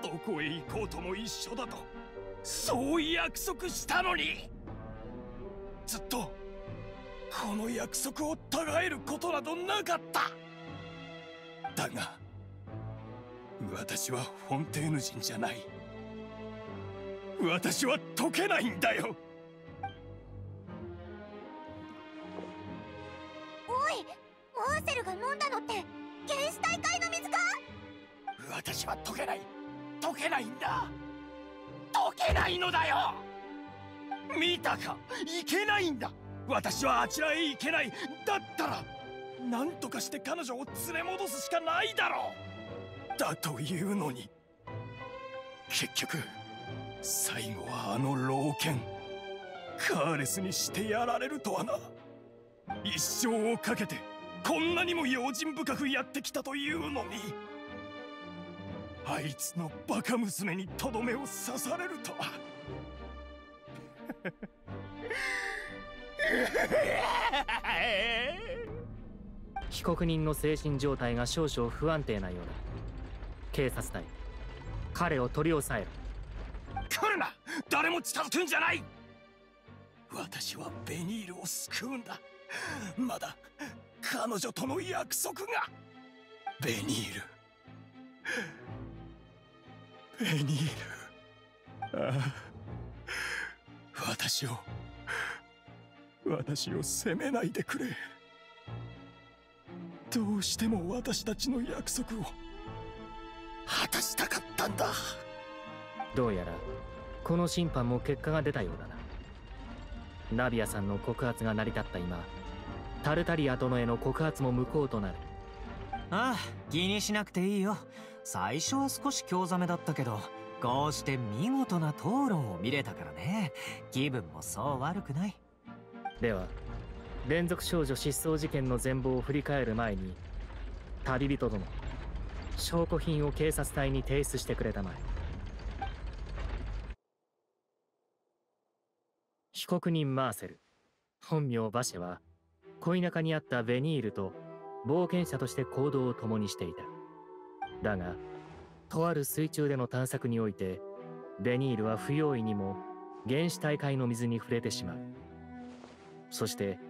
どこへ行こうとも一緒だとそう約束したのに。ずっとこの約束をたがえることなどなかった。だが私はフォンテーヌ人じゃない。私は解けないんだよ。おいモーセルが飲んだのって。原始大会の水か？私は解けない。解けないんだ。解けないのだよ。見たか？いけないんだ。私はあちらへ行けない。だったら何とかして彼女を連れ戻すしかないだろう。だというのに結局最後はあの老犬カーレスにしてやられるとはな。一生をかけてこんなにも用心深くやってきたというのにあいつのバカ娘にとどめを刺されるとは。被告人の精神状態が少々不安定なようだ警察隊彼を取り押さえろ。来るな！誰も近づくんじゃない！私はベニールを救うんだ。まだ彼女との約束が。ベニール。ベニール。ああ。私を。私を責めないでくれ。どうしても私たちの約束を。果たしたかったんだ。どうやらこの審判も結果が出たようだな。ナビアさんの告発が成り立った今タルタリア殿への告発も無効となる。ああ気にしなくていいよ。最初は少し興ざめだったけどこうして見事な討論を見れたからね。気分もそう悪くない。では連続少女失踪事件の全貌を振り返る前に旅人殿証拠品を警察隊に提出してくれたまえ。被告人マーセル。本名バシェは恋仲にあったベニールと冒険者として行動を共にしていた。だがとある水中での探索においてベニールは不用意にも原始大海の水に触れてしまう。そして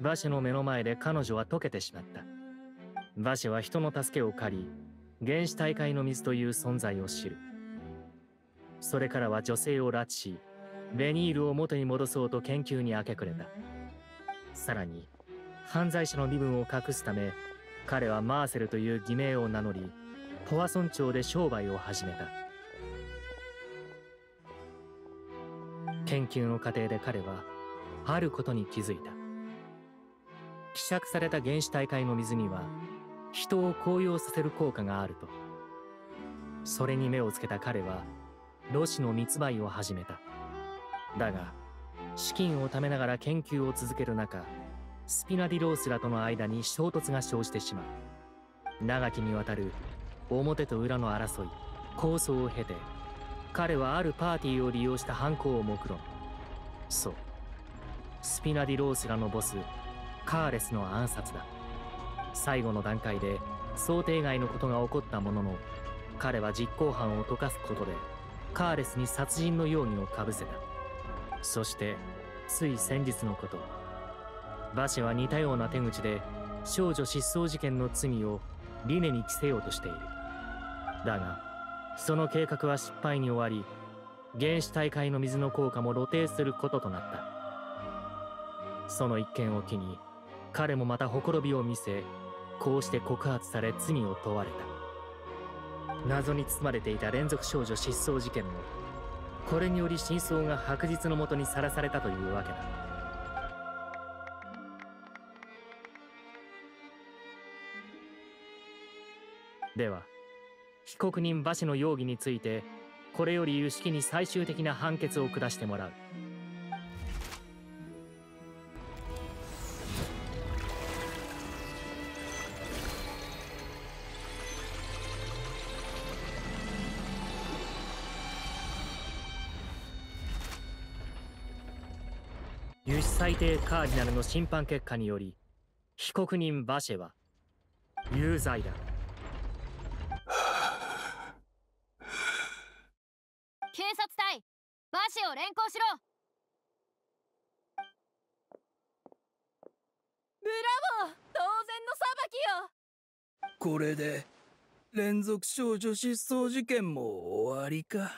バシェの目の前で彼女は溶けてしまった。バシェは人の助けを借り原始大海の水という存在を知る。それからは女性を拉致しベニールを元に戻そうと研究に明け暮れた。さらに犯罪者の身分を隠すため彼はマーセルという偽名を名乗りポワソン町で商売を始めた。研究の過程で彼はあることに気づいた。希釈された原始大海の水には人を高揚させる効果があると。それに目をつけた彼はロシの密売を始めた。だが資金を貯めながら研究を続ける中スピナディロースらとの間に衝突が生じてしまう。長きにわたる表と裏の争い構想を経て彼はあるパーティーを利用した犯行を目論む。そう。スピナディロースらのボスカーレスの暗殺だ。最後の段階で想定外のことが起こったものの彼は実行犯を溶かすことでカーレスに殺人の容疑をかぶせた。そしてつい先日のこと。バシは似たような手口で少女失踪事件の罪をリネに着せようとしている。だがその計画は失敗に終わり原始大会の水の効果も露呈することとなった。その一件を機に彼もまたほころびを見せこうして告発され罪を問われた。謎に包まれていた連続少女失踪事件もこれにより真相が白日のもとにさらされたというわけだ。では被告人馬氏の容疑についてこれより有識に最終的な判決を下してもらう。輸出最低カーディナルの審判結果により被告人バシェは有罪だ警察隊バシを連行しろ。ブラボー当然の裁きよ。これで連続少女失踪事件も終わりか。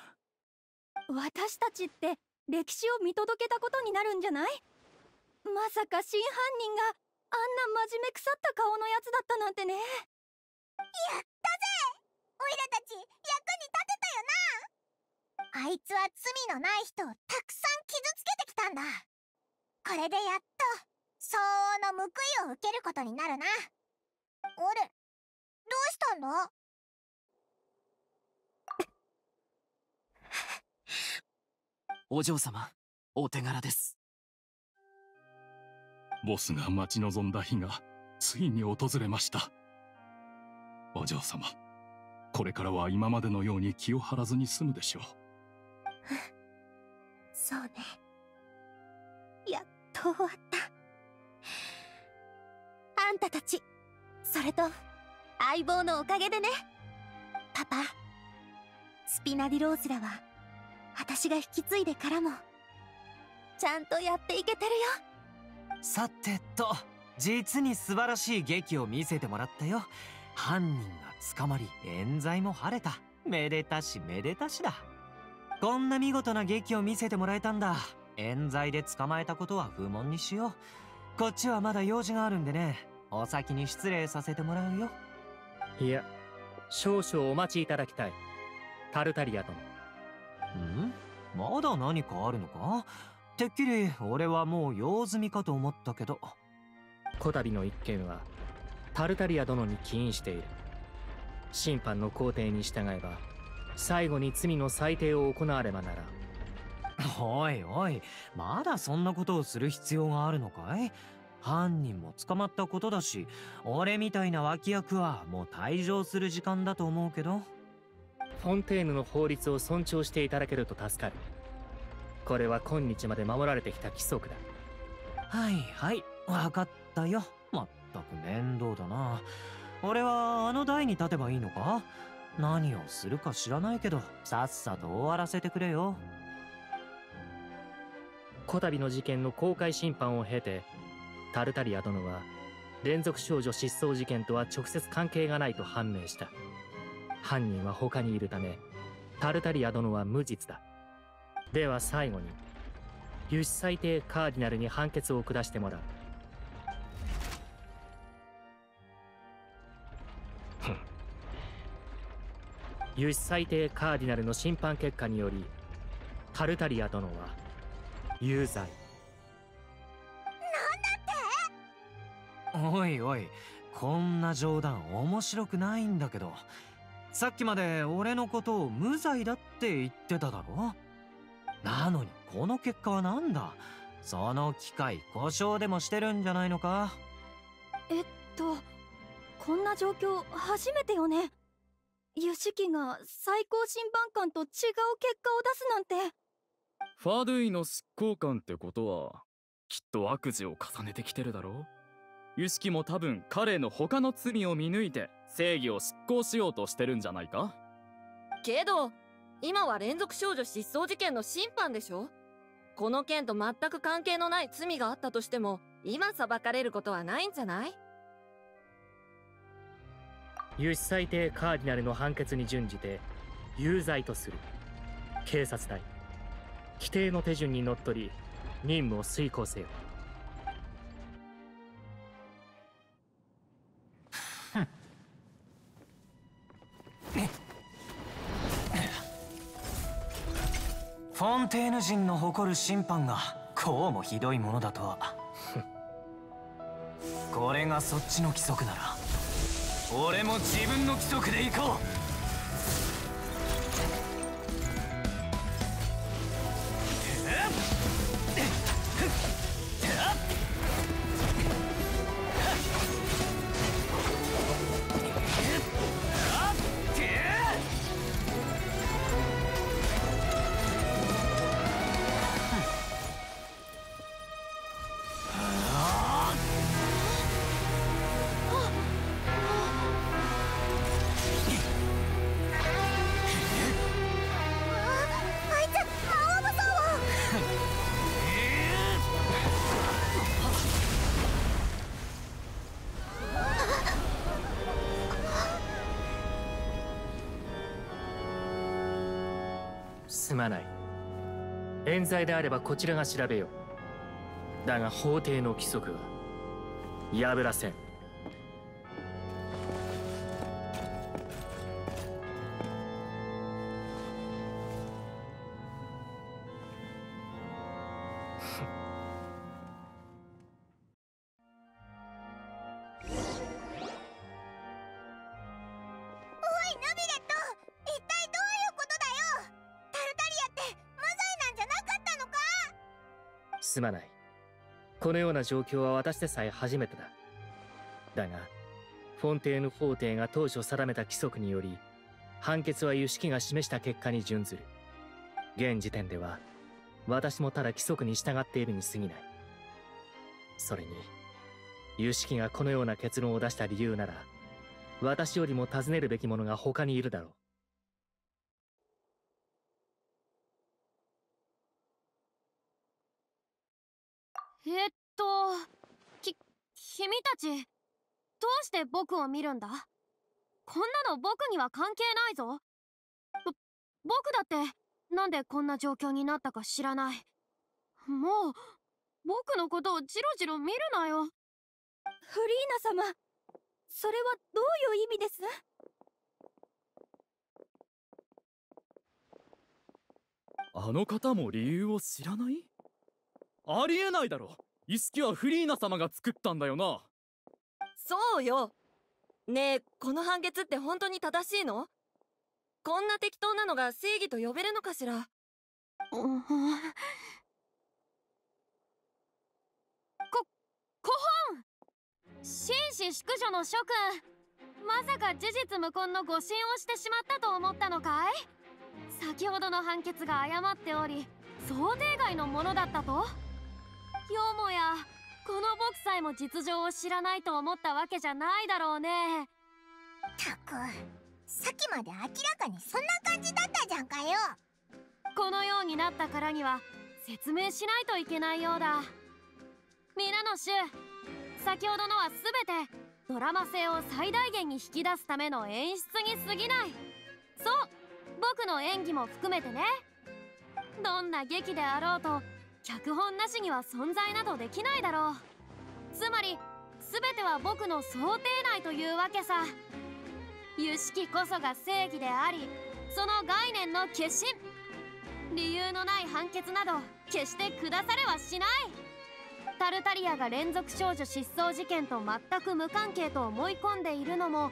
私たちって歴史を見届けたことになるんじゃない？まさか真犯人があんな真面目腐った顔のやつだったなんてね。やったぜ！オイラたち役に立てたよなあいつは罪のない人をたくさん傷つけてきたんだ。これでやっと相応の報いを受けることになるな。あれどうしたんだお嬢様お手柄です。ボスが待ち望んだ日がついに訪れました。お嬢様これからは今までのように気を張らずに済むでしょうそうね。やっと終わった。あんたたちそれと相棒のおかげでね。パパスピナディロースらは私が引き継いでからもちゃんとやっていけてるよ。さてと実に素晴らしい劇を見せてもらったよ。犯人が捕まり冤罪も晴れた。めでたしめでたしだ。こんな見事な劇を見せてもらえたんだ。冤罪で捕まえたことは不問にしよう。こっちはまだ用事があるんでね。お先に失礼させてもらうよ。いや少々お待ちいただきたい。タルタリア殿。ん？まだ何かあるのか？てっきり俺はもう用済みかと思ったけど。こたびの一件はタルタリア殿に起因している。審判の工程に従えば最後に罪の裁定を行わればならおいおいまだそんなことをする必要があるのかい？犯人も捕まったことだし俺みたいな脇役はもう退場する時間だと思うけど。フォンテーヌの法律を尊重していただけると助かる。これは今日まで守られてきた規則だ。はいはい分かったよ。まったく面倒だな。俺はあの台に立てばいいのか？何をするか知らないけどさっさと終わらせてくれよ。こたびの事件の公開審判を経てタルタリア殿は連続少女失踪事件とは直接関係がないと判明した。犯人は他にいるためタルタリア殿は無実だ。では最後に輸出裁定カーディナルに判決を下してもらう。輸出裁定カーディナルの審判結果によりタルタリア殿は有罪。おいおいこんな冗談面白くないんだけどさっきまで俺のことを無罪だって言ってただろ？なのにこの結果は何だ？その機械故障でもしてるんじゃないのか？えっとこんな状況初めてよねユシキが最高審判官と違う結果を出すなんて。ファドゥイの執行官ってことはきっと悪事を重ねてきてるだろう。ユシキも多分彼の他の罪を見抜いて正義を執行しようとしてるんじゃないか？けど今は連続少女失踪事件の審判でしょ？この件と全く関係のない罪があったとしても今裁かれることはないんじゃない？輸出裁定カーディナルの判決に準じて有罪とする。警察隊。規定の手順にのっとり任務を遂行せよ。フォンテーヌ人の誇る審判がこうもひどいものだとは。これがそっちの規則なら。俺も自分の規則で行こう。冤罪であればこちらが調べよう。だが法廷の規則は破らせん。すまない。このような状況は私でさえ初めてだ。だがフォンテーヌ法廷が当初定めた規則により判決は有識が示した結果に準ずる。現時点では私もただ規則に従っているに過ぎない。それに有識がこのような結論を出した理由なら私よりも尋ねるべき者が他にいるだろう。えっとき君たちどうして僕を見るんだ？こんなの僕には関係ないぞ。ぼ僕だってなんでこんな状況になったか知らない。もう僕のことをジロジロ見るなよ。フリーナ様それはどういう意味です？あの方も理由を知らない？ありえないだろ。意識はフリーナ様が作ったんだよな。そうよ。ねえこの判決って本当に正しいの？こんな適当なのが正義と呼べるのかしら？こ古本紳士淑女の諸君。まさか事実無根の誤信をしてしまったと思ったのかい？先ほどの判決が誤っており想定外のものだったと？よもやこの僕さえも実情を知らないと思ったわけじゃないだろうね。たくさっきまで明らかにそんな感じだったじゃんかよ。このようになったからには説明しないといけないようだ。皆の衆先ほどのは全てドラマ性を最大限に引き出すための演出に過ぎない。そう僕の演技も含めてね。どんな劇であろうと脚本なしには存在などできないだろう。つまり全ては僕の想定内というわけさ。有識こそが正義でありその概念の決心理由のない判決など決して下されはしない。タルタリアが連続少女失踪事件と全く無関係と思い込んでいるのも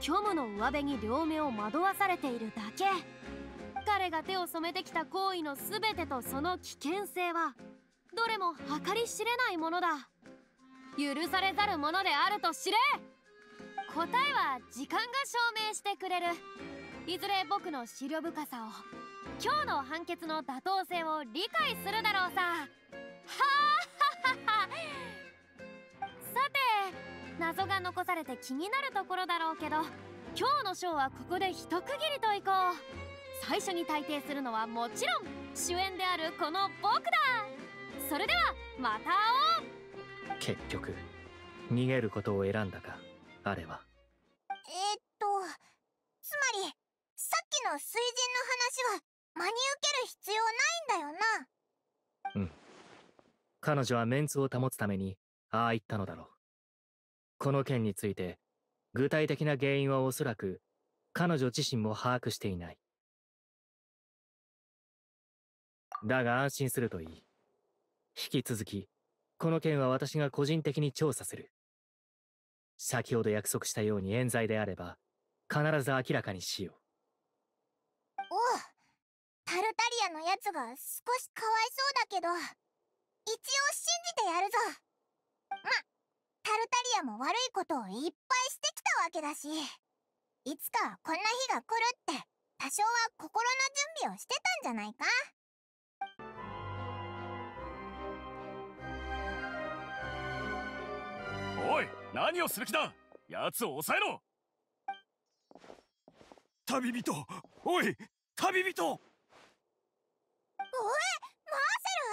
虚無の上辺に両目を惑わされているだけ。彼が手を染めてきた行為の全てとその危険性はどれも計り知れないものだ。許されざるものであると知れ。答えは時間が証明してくれる。いずれ僕の思慮深さを今日の判決の妥当性を理解するだろうさ。はあさて謎が残されて気になるところだろうけど今日のショーはここで一区切りといこう。最初に大抵するのはもちろん主演であるこの僕だ。それではまた会おう。結局逃げることを選んだかあれは。えー、っとつまりさっきの水神の話は真に受ける必要ないんだよな。うん。彼女はメンツを保つためにああ言ったのだろう。この件について具体的な原因はおそらく彼女自身も把握していないだが安心するといい。引き続きこの件は私が個人的に調査する。先ほど約束したように冤罪であれば必ず明らかにしよう。おうタルタリアのやつが少しかわいそうだけど一応信じてやるぞ。まタルタリアも悪いことをいっぱいしてきたわけだしいつかこんな日が来るって多少は心の準備をしてたんじゃないか？おい何をする気だ？奴を抑えろ！旅人！おい旅人！おいマーセル？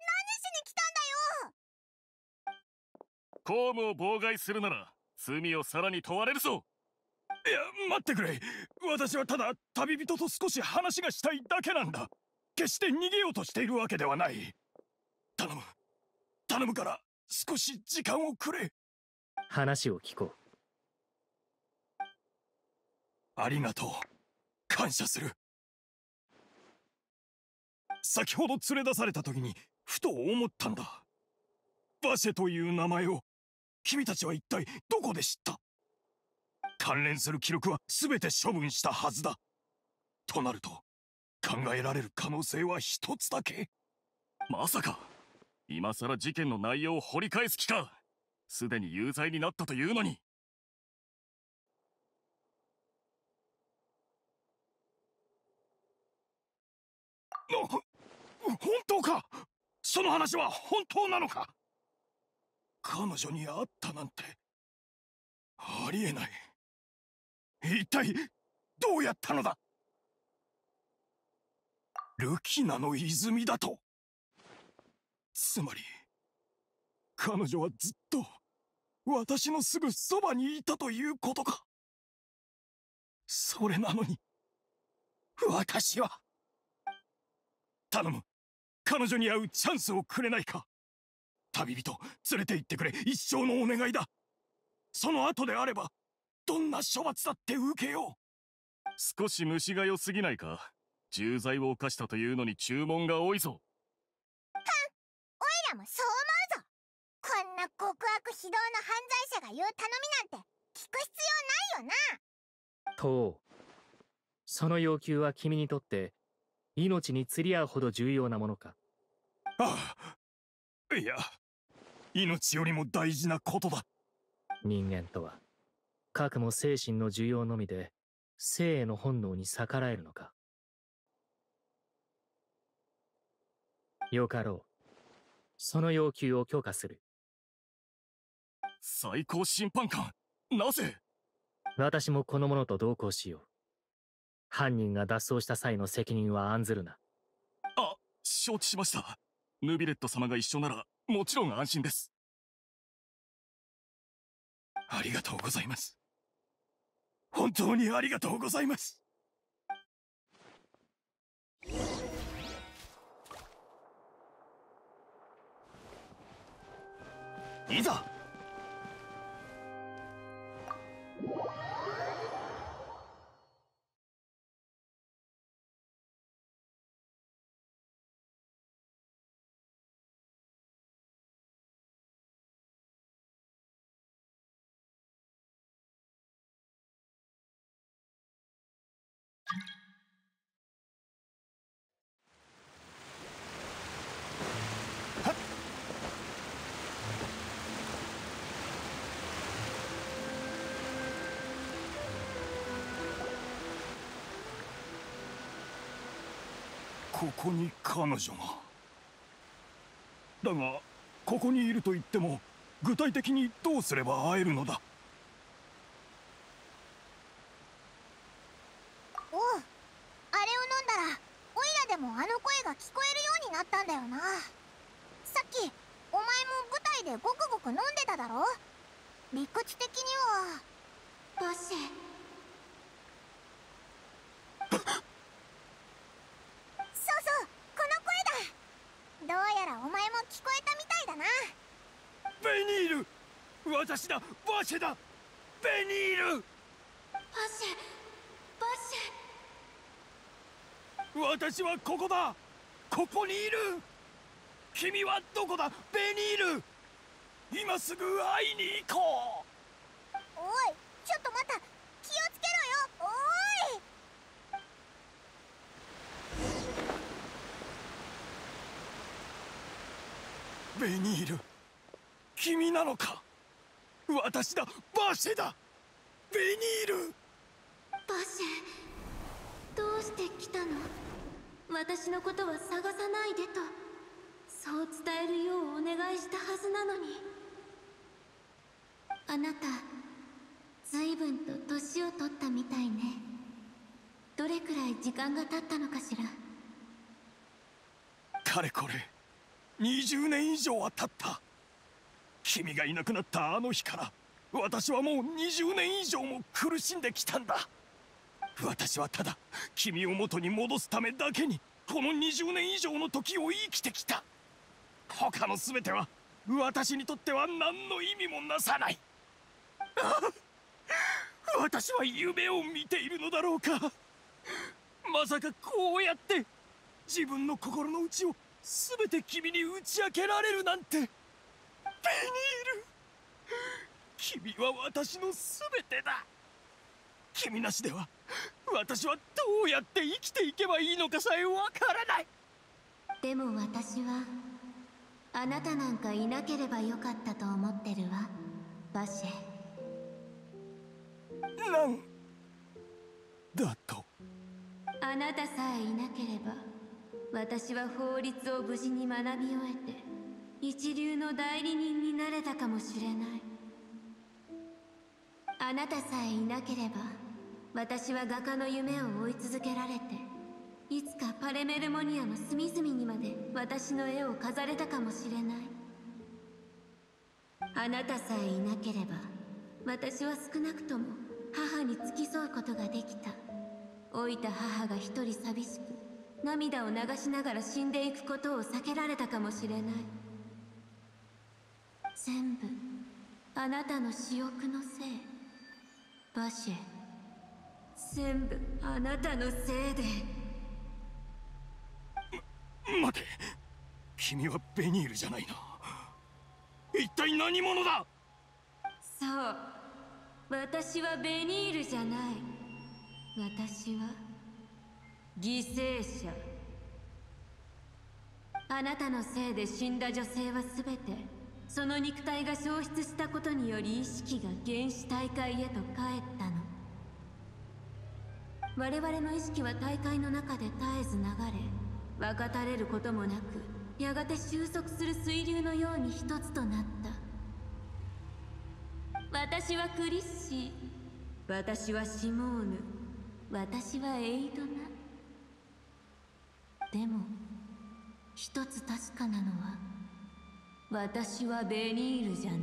何しに来たんだよ？公務を妨害するなら罪をさらに問われるぞ！いや待ってくれ！私はただ旅人と少し話がしたいだけなんだ！決して逃げようとしているわけではない！頼む。頼むから少し時間をくれ話を聞こう。ありがとう。感謝する。先ほど連れ出された時にふと思ったんだ。バシェという名前を。君たちは一体どこで知った？関連する記録は全て処分したはずだ。となると考えられる可能性は一つだけ。まさか。今さら事件の内容を掘り返す気か。すでに有罪になったというのに。本当か？その話は本当なのか？彼女に会ったなんてありえない。一体どうやったのだ？ルキナの泉だと。つまり彼女はずっと私のすぐそばにいたということか。それなのに私は。頼む。彼女に会うチャンスをくれないか。旅人連れて行ってくれ。一生のお願いだ。その後であればどんな処罰だって受けよう。少し虫が良すぎないか？重罪を犯したというのに注文が多いぞ。はん。おいらもそうんな極悪非道の犯罪者が言う頼みなんて聞く必要ないよな。とその要求は君にとって命に釣り合うほど重要なものか。ああいや命よりも大事なことだ。人間とはかくも精神の需要のみで生への本能に逆らえるのか。よかろう。その要求を許可する最高審判官。なぜ？私もこの者と同行しよう。犯人が脱走した際の責任は案ずるな。あ承知しました。ヌビレット様が一緒ならもちろん安心です。ありがとうございます。本当にありがとうございます。いざここに彼女が。だがここにいると言っても具体的にどうすれば会えるのだおうあれを飲んだらオイラでもあの声が聞こえるようになったんだよなさっきお前も舞台でごくごく飲んでただろ理屈的にはバシそうそうこの声だどうやらお前も聞こえたみたいだなベニール私だバシェだ。ベニール。バシェバシ私はここだ。ここにいる。君はどこだ。ベニール。今すぐ会いに行こう。おいちょっと待った。気をつけろよ。おい。ベニール。君なのか私だバシェだ。ベニール。バシェどうして来たの？私のことは探さないでと。そう伝えるようお願いしたはずなのに。あなた随分と年を取ったみたいね。どれくらい時間が経ったのかしら？かれこれ20年以上は経った君がいなくなったあの日から私はもう20年以上も苦しんできたんだ。私はただ君を元に戻すためだけにこの20年以上の時を生きてきた。他の全ては私にとっては何の意味もなさない。私は夢を見ているのだろうか。まさかこうやって自分の心の内を全て君に打ち明けられるなんて。君は私の全てだ。君なしでは私はどうやって生きていけばいいのかさえわからない。でも私はあなたなんかいなければよかったと思ってるわバシェ。なんだと？あなたさえいなければ私は法律を無事に学び終えて一流の代理人になれたかもしれない。あなたさえいなければ私は画家の夢を追い続けられていつかパレメルモニアの隅々にまで私の絵を飾れたかもしれない。あなたさえいなければ私は少なくとも母に付き添うことができた。老いた母が一人寂しく涙を流しながら死んでいくことを避けられたかもしれない。全部あなたの私欲のせい。バシェ。全部あなたのせいで。待て。君はベニールじゃないな。一体何者だ？そう。私はベニールじゃない。私は犠牲者。あなたのせいで死んだ女性は全てその肉体が消失したことにより意識が原始大会へと帰ったの。我々の意識は大会の中で絶えず流れ分かたれることもなくやがて収束する水流のように一つとなった。私はクリッシー私はシモーヌ私はエイドナ。でも一つ確かなのは私はベニールじゃな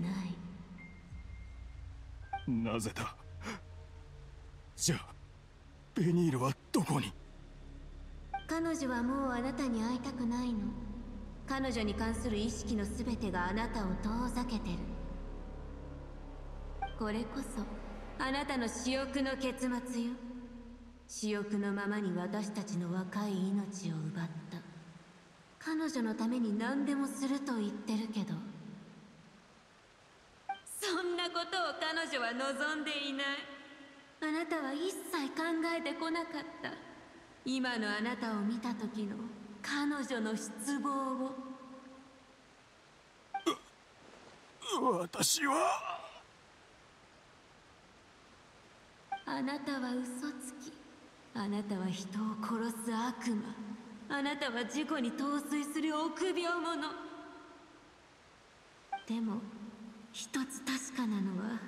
い。なぜだ？じゃあベニールはどこに？彼女はもうあなたに会いたくないの。彼女に関する意識の全てがあなたを遠ざけてる。これこそあなたの私欲の結末よ。私欲のままに私たちの若い命を奪った彼女のために何でもすると言ってるけど。そんなことを彼女は望んでいない。あなたは一切考えてこなかった。今のあなたを見た時の彼女の失望を。私は？あなたは嘘つき。あなたは人を殺す悪魔あなたは事故に陶酔する臆病者。でも一つ確かなのは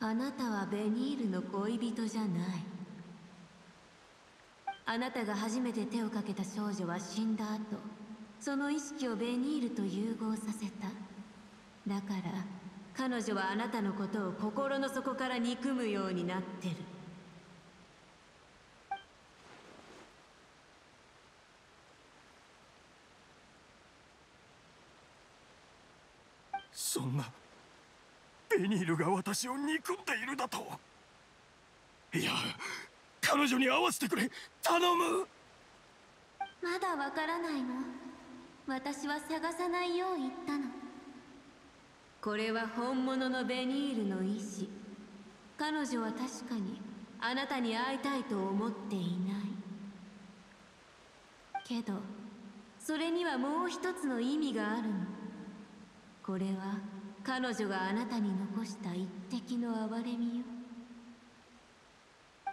あなたはベニールの恋人じゃない。あなたが初めて手をかけた少女は死んだ後その意識をベニールと融合させた。だから彼女はあなたのことを心の底から憎むようになってる。そんなベニールが私を憎んでいるだと。いや彼女に会わせてくれ。頼む。まだわからないの？私は探さないよう言ったの。これは本物のベニールの意志。彼女は確かにあなたに会いたいと思っていない。けどそれにはもう一つの意味があるの。これは彼女があなたに残した一滴の憐れみよ。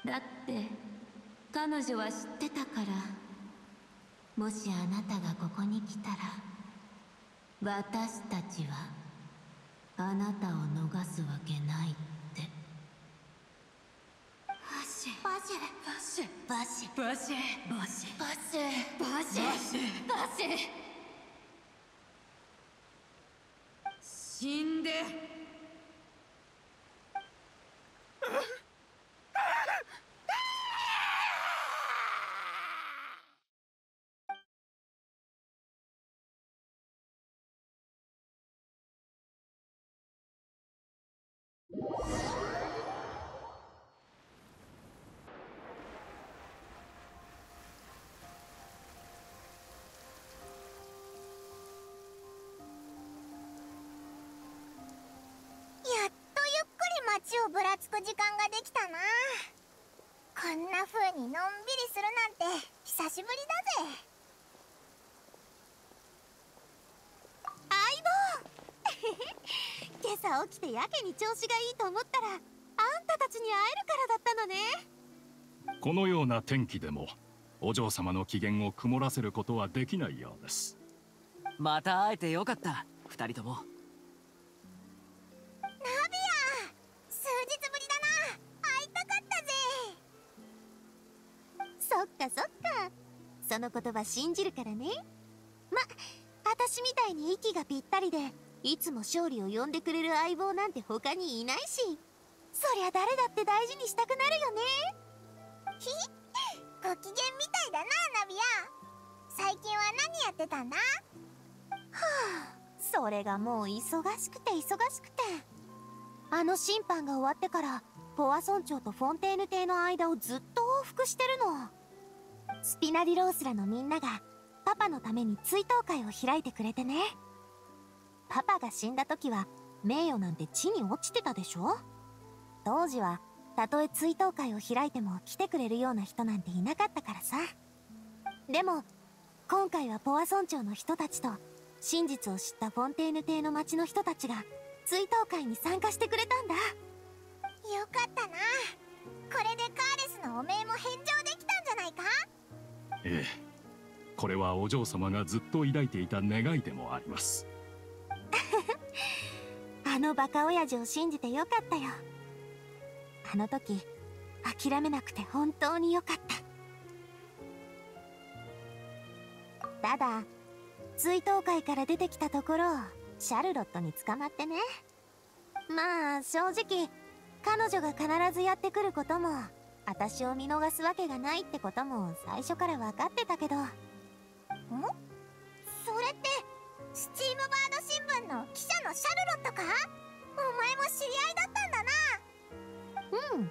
だって彼女は知ってたから。もしあなたがここに来たら私たちはあなたを逃すわけないって。バシバシバシバシバシバシバシバシバシ死んで。ぶらつく時間ができたな。こんな風にのんびりするなんて久しぶりだぜ。相棒。今朝起きてやけに調子がいいと思ったらあんたたちに会えるからだったのね。このような天気でもお嬢様の機嫌を曇らせることはできないようです。また会えてよかった。二人ともその言葉信じるからね。ま私みたいに息がぴったりでいつも勝利を呼んでくれる相棒なんて他にいないし。そりゃ誰だって大事にしたくなるよね。ひご機嫌みたいだなナビア。最近は何やってたんだ？はあそれがもう忙しくて忙しくて。あの審判が終わってからポワ村長とフォンテーヌ邸の間をずっと往復してるのスピナディロースラのみんながパパのために追悼会を開いてくれてね。パパが死んだ時は名誉なんて地に落ちてたでしょ？当時はたとえ追悼会を開いても来てくれるような人なんていなかったからさ。でも今回はポワ村長の人たちと真実を知ったフォンテーヌ邸の町の人たちが追悼会に参加してくれたんだ。よかったな。これでカーレスのおめえも返上できたんじゃないか？ええ。これはお嬢様がずっと抱いていた願いでもあります。あのバカ親父を信じてよかったよ。あの時諦めなくて本当によかった。ただ追悼会から出てきたところシャルロットに捕まってね。まあ正直彼女が必ずやってくることも私を見逃すわけがないってことも最初から分かってたけど。ん？それってスチームバード新聞の記者のシャルロットか？お前も知り合いだったんだな。うん。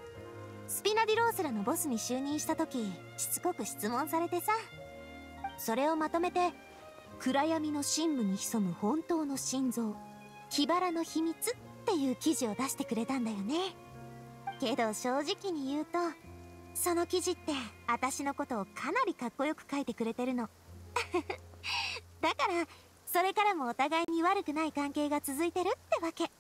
スピナディロースラのボスに就任した時しつこく質問されてさ。それをまとめて暗闇の深部に潜む本当の心臓キバラの秘密っていう記事を出してくれたんだよね。けど正直に言うとその記事って私のことをかなりかっこよく書いてくれてるの。だからそれからもお互いに悪くない関係が続いてるってわけ。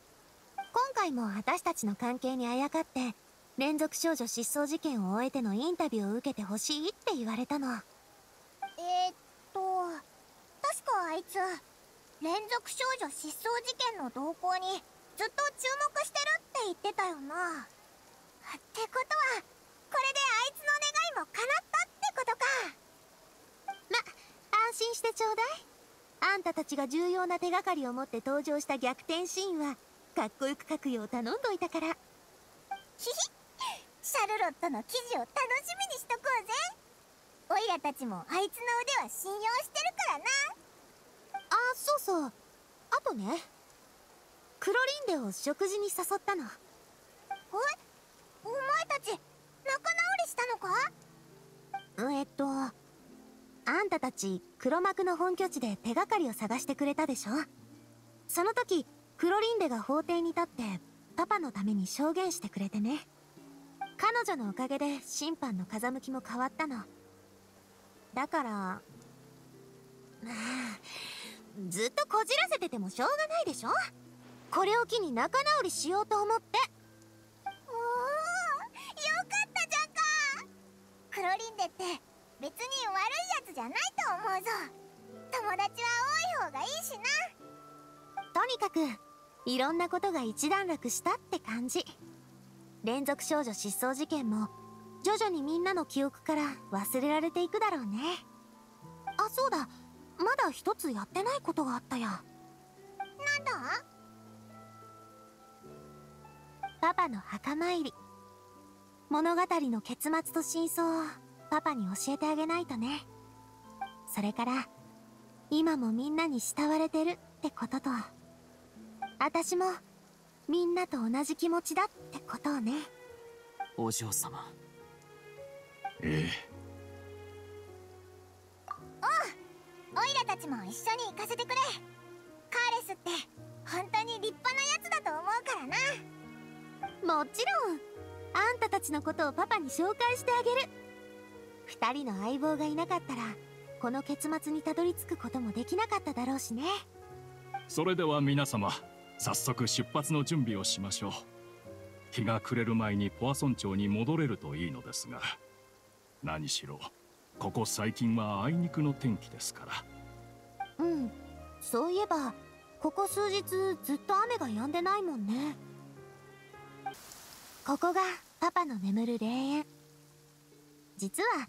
今回も私たちの関係にあやかって連続少女失踪事件を終えてのインタビューを受けてほしいって言われたの。えー、っと確かあいつ連続少女失踪事件の動向にずっと注目してるって言ってたよな。ってことはれであいつの願いも叶ったってことか。ま安心してちょうだい。あんたたちが重要な手がかりを持って登場した逆転シーンはかっこよく書くよう頼んどいたから。ヒヒシャルロットの記事を楽しみにしとこうぜ。オイラたちもあいつの腕は信用してるからな。あそうそう。あとね。クロリンデを食事に誘ったの。えお前たち仲直りしたのか？えっとあんたたち黒幕の本拠地で手がかりを探してくれたでしょ？その時クロリンデが法廷に立ってパパのために証言してくれてね。彼女のおかげで審判の風向きも変わったの。だからまあずっとこじらせててもしょうがないでしょ？これを機に仲直りしようと思って。クロリンデって別に悪いやつじゃないと思うぞ。友達は多い方がいいしな。とにかくいろんなことが一段落したって感じ。連続少女失踪事件も徐々にみんなの記憶から忘れられていくだろうね。あそうだ。まだ一つやってないことがあったや。なんだ？パパの墓参り物語の結末と真相をパパに教えてあげないとね。それから今もみんなに慕われてるってことと私もみんなと同じ気持ちだってことをね。お嬢様。ええ。おうオイラたちも一緒に行かせてくれ。カーレスって本当に立派なやつだと思うからな。もちろんあんたたちのことをパパに紹介してあげる。二人の相棒がいなかったらこの結末にたどり着くこともできなかっただろうしね。それでは皆様早速出発の準備をしましょう。日が暮れる前にポアソン町に戻れるといいのですが。何しろここ最近はあいにくの天気ですから。うん。そういえばここ数日ずっと雨が止んでないもんねここがパパの眠る霊園。実は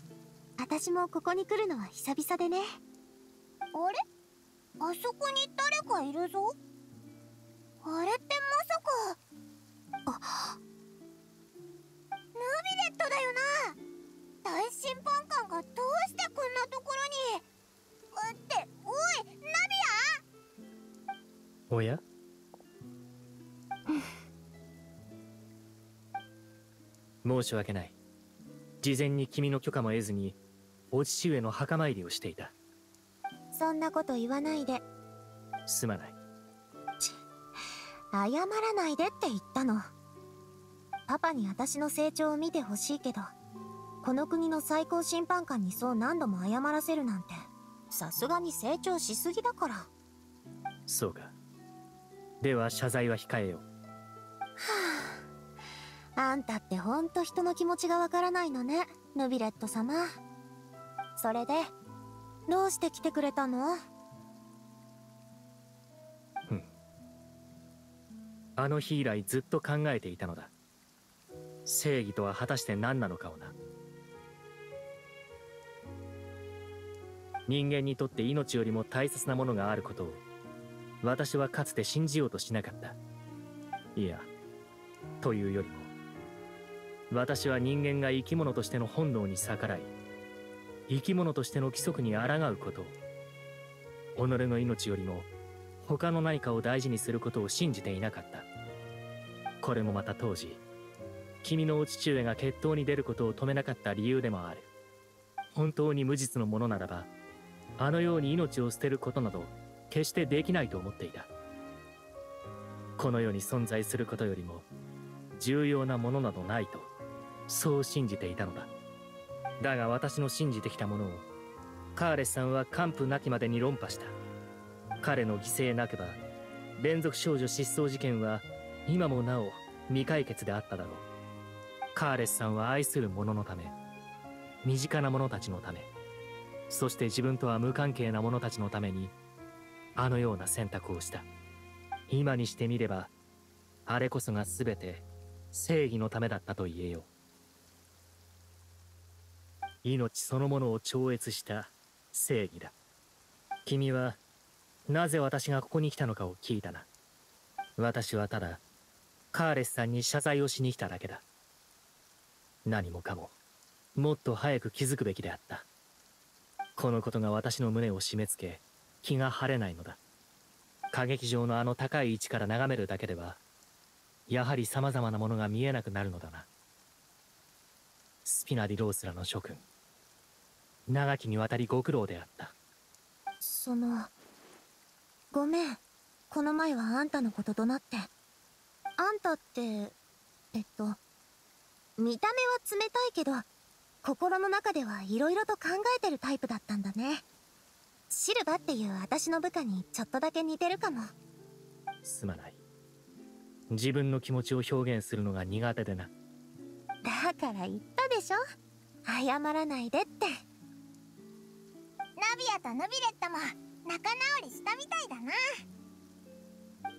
私もここに来るのは久々でね。あれ？あそこに誰かいるぞ。あれってまさか。あ。ヌビレットだよな。大審判官がどうしてこんなところに。っておいナビア！おや？申し訳ない。事前に君の許可も得ずにお父上の墓参りをしていた。そんなこと言わないで。すまない。謝らないでって言ったの。パパに私の成長を見てほしいけどこの国の最高審判官にそう何度も謝らせるなんてさすがに成長しすぎだから。そうか。では謝罪は控えよう。はああんたってほんと人の気持ちがわからないのねヌビレット様。それでどうして来てくれたの？あの日以来ずっと考えていたのだ。正義とは果たして何なのかをな。人間にとって命よりも大切なものがあることを私はかつて信じようとしなかった。いやというよりも。私は人間が生き物としての本能に逆らい生き物としての規則に抗うこと己の命よりも他の何かを大事にすることを信じていなかった。これもまた当時君のお父上が決闘に出ることを止めなかった理由でもある。本当に無実のものならばあのように命を捨てることなど決してできないと思っていた。この世に存在することよりも重要なものなどないと。そう信じていたのだ。だが私の信じてきたものをカーレスさんは完膚なきまでに論破した。彼の犠牲なくば連続少女失踪事件は今もなお未解決であっただろう。カーレスさんは愛する者のため身近な者たちのためそして自分とは無関係な者たちのためにあのような選択をした。今にしてみればあれこそが全て正義のためだったと言えよう。命そのものを超越した正義だ。君はなぜ私がここに来たのかを聞いたな。私はただカーレスさんに謝罪をしに来ただけだ。何もかももっと早く気づくべきであった。このことが私の胸を締め付け気が晴れないのだ。歌劇場のあの高い位置から眺めるだけではやはり様々なものが見えなくなるのだな。スピナディロースらの諸君。長きにわたりご苦労であった。そのごめん。この前はあんたのこと怒鳴って。あんたってえっと見た目は冷たいけど心の中では色々と考えてるタイプだったんだね。シルバっていう私の部下にちょっとだけ似てるかも。すまない。自分の気持ちを表現するのが苦手でなだから言ったでしょ。謝らないでって。ナビアとヌビレットも仲直りしたみたいだな。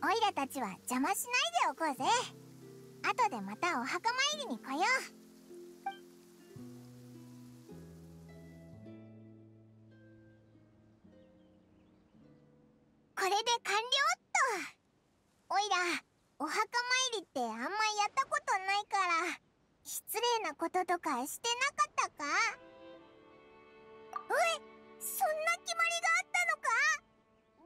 オイラたちは邪魔しないでおこうぜ。後でまたお墓参りに来よう。これで完了っと。おいらお墓参りってあんまやったことないから。失礼なこととかしてなかったか？おいそんな決まりがあったのか？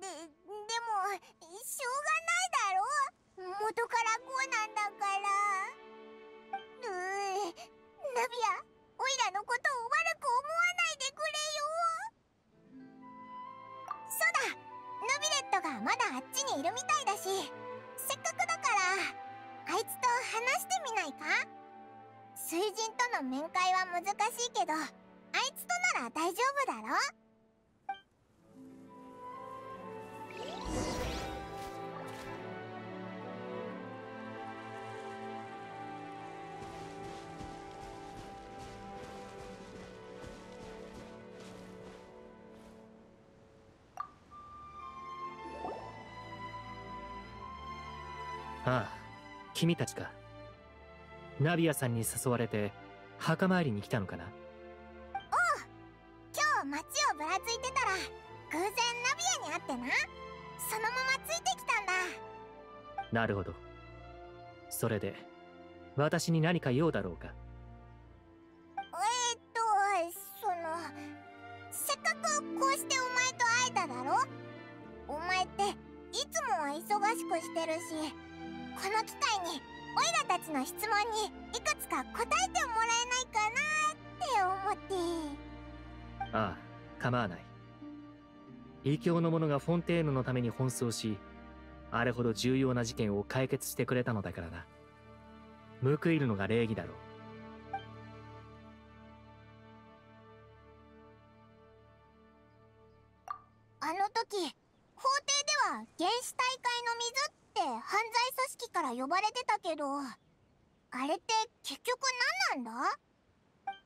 ででもしょうがないだろ？元からこうなんだから。うーナビアおいらのことを悪く思わないでくれよ。そうだヌビレットがまだあっちにいるみたいだしせっかくだからあいつと話してみないか？水人との面会は難しいけどあいつとなら大丈夫だろ？ああ君たちか。ナビアさんに誘われて墓参りに来たのかな？おう今日街をぶらついてたら偶然ナビアに会ってな。そのままついてきたんだ。なるほど。それで私に何か用だろうか？えー、っとそのせっかくこうしてお前と会えただろ？お前っていつもは忙しくしてるしこの機会にオイラたちの質問にいくつか答えてもらえないかなって思って。ああ構わない。異教の者がフォンテーヌのために奔走しあれほど重要な事件を解決してくれたのだからな。報いるのが礼儀だろう。あの時法廷では原始大会の水ってって犯罪組織から呼ばれてたけどあれって結局何なんだ？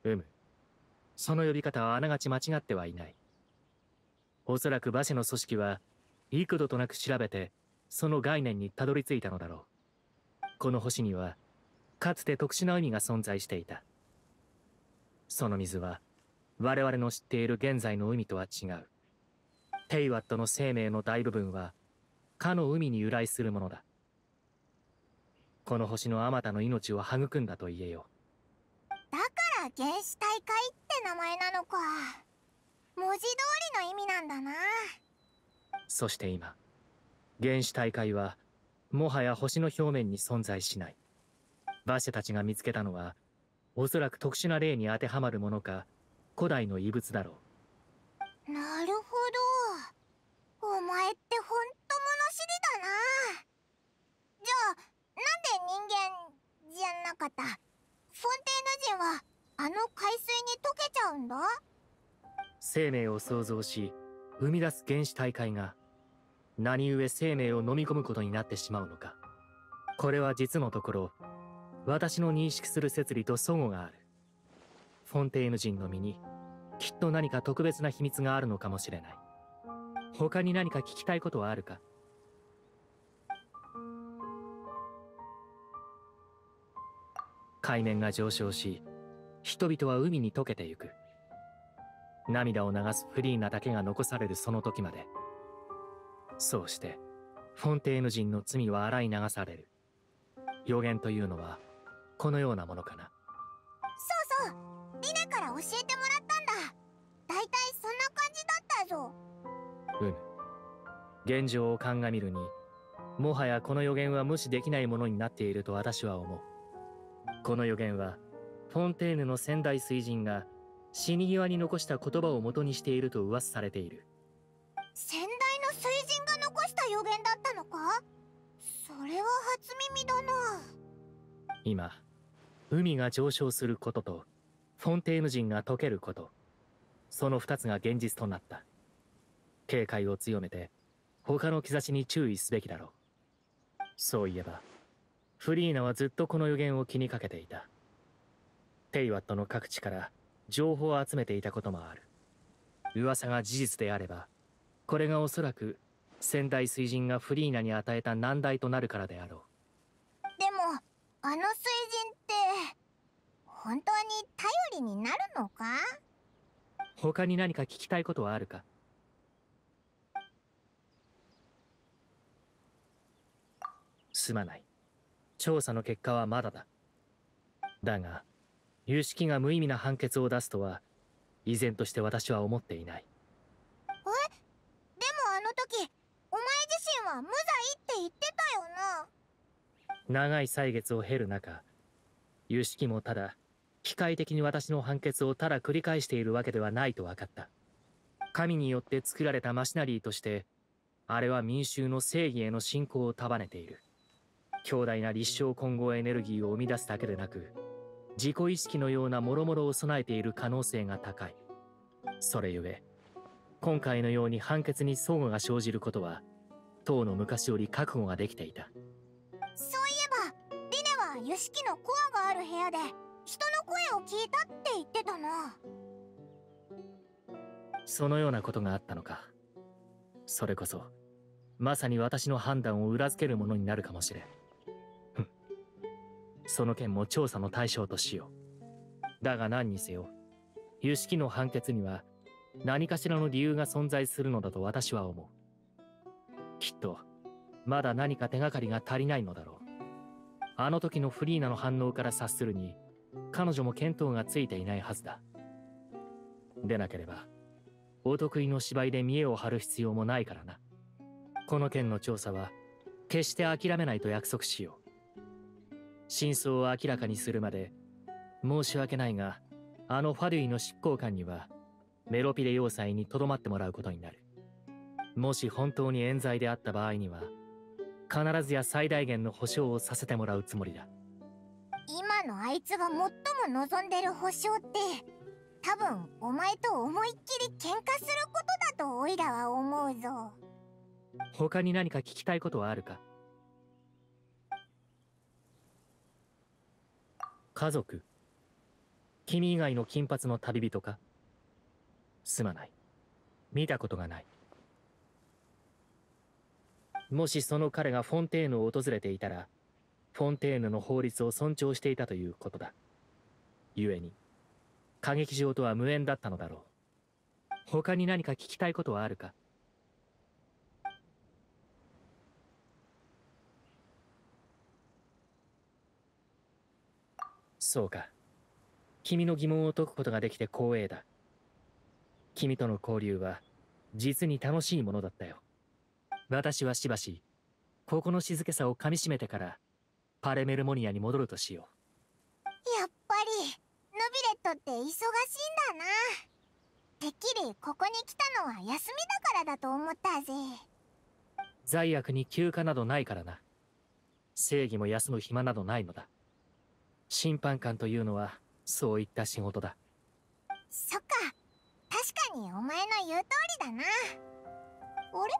うむ。その呼び方はあながち間違ってはいない。おそらく馬車の組織は幾度となく調べてその概念にたどり着いたのだろう。この星にはかつて特殊な海が存在していた。その水は我々の知っている現在の海とは違う。テイワットの生命の大部分はかの海に由来するものだ。この星のあまたの命を育んだと言えよ。だから原始大会って名前なのか。文字通りの意味なんだな。そして今原始大会はもはや星の表面に存在しない。バシェたちが見つけたのはおそらく特殊な例に当てはまるものか古代の遺物だろうなるほどお前ってほんと物知りだなじゃあなんで人間じゃなかったフォンテーヌ人はあの海水に溶けちゃうんだ生命を創造し生み出す原始大会が何故生命を飲み込むことになってしまうのか。これは実のところ私の認識する摂理と齟齬がある。フォンテーヌ人の身にきっと何か特別な秘密があるのかもしれない。他に何か聞きたいことはあるか。海面が上昇し人々は海に溶けてゆく。涙を流すフリーナだけが残されるその時まで。そうしてフォンテーヌ人の罪は洗い流される。予言というのはこのようなものかな。そうそう。リネから教えてもらったんだ。だいたいそんな感じだったぞ。うむ現状を鑑みるにもはやこの予言は無視できないものになっていると私は思う。この予言はフォンテーヌの先代水人が死に際に残した言葉を元にしていると噂されている。先代の水人が残した予言だったのか？それは初耳だな。今海が上昇することとフォンテーヌ人が溶けることその二つが現実となった。警戒を強めて他の兆しに注意すべきだろう。そういえばフリーナはずっとこの予言を気にかけていた。テイワットの各地から情報を集めていたこともある。噂が事実であればこれがおそらく先代水人がフリーナに与えた難題となるからであろう。でもあの水人って本当に頼りになるのか？他に何か聞きたいことはあるか？すまない。調査の結果はまだだ。だが有識が無意味な判決を出すとは依然として私は思っていない。え？でもあの時お前自身は無罪って言ってたよな。長い歳月を経る中有識もただ機械的に私の判決をただ繰り返しているわけではないと分かった。神によって作られたマシナリーとしてあれは民衆の正義への信仰を束ねている。強大な立証混合エネルギーを生み出すだけでなく自己意識のような諸々を備えている可能性が高い。それゆえ今回のように判決に相互が生じることは当の昔より覚悟ができていた。そういえばリネはユシキのコアがある部屋で人の声を聞いたって言ってたな。そのようなことがあったのか。それこそまさに私の判断を裏付けるものになるかもしれんその件も調査の対象としよう。だが何にせよ有識の判決には何かしらの理由が存在するのだと私は思う。きっとまだ何か手がかりが足りないのだろう。あの時のフリーナの反応から察するに彼女も見当がついていないはずだ。でなければお得意の芝居で見栄を張る必要もないからな。この件の調査は決して諦めないと約束しよう。真相を明らかにするまで申し訳ないがあのファデュイの執行官にはメロピレ要塞に留まってもらうことになる。もし本当に冤罪であった場合には必ずや最大限の保証をさせてもらうつもりだ。今のあいつが最も望んでる保証って多分お前と思いっきり喧嘩することだとオイラは思うぞ。他に何か聞きたいことはあるか？家族君以外の金髪の旅人か？すまない。見たことがない。もしその彼がフォンテーヌを訪れていたら、フォンテーヌの法律を尊重していたということだ。故に、歌劇場とは無縁だったのだろう。他に何か聞きたいことはあるか？そうか。君の疑問を解くことができて光栄だ。君との交流は実に楽しいものだったよ。私はしばしここの静けさをかみしめてからパレメルモニアに戻るとしよやっぱりヌビレットって忙しいんだな。てっきりここに来たのは休みだからだと思ったぜ。う罪悪に休暇などないからな。正義も休む暇などないのだ審判官というのはそういった仕事だ。そっか。確かにお前の言う通りだな。あれ？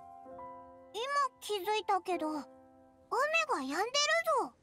今気づいたけど雨が止んでるぞ。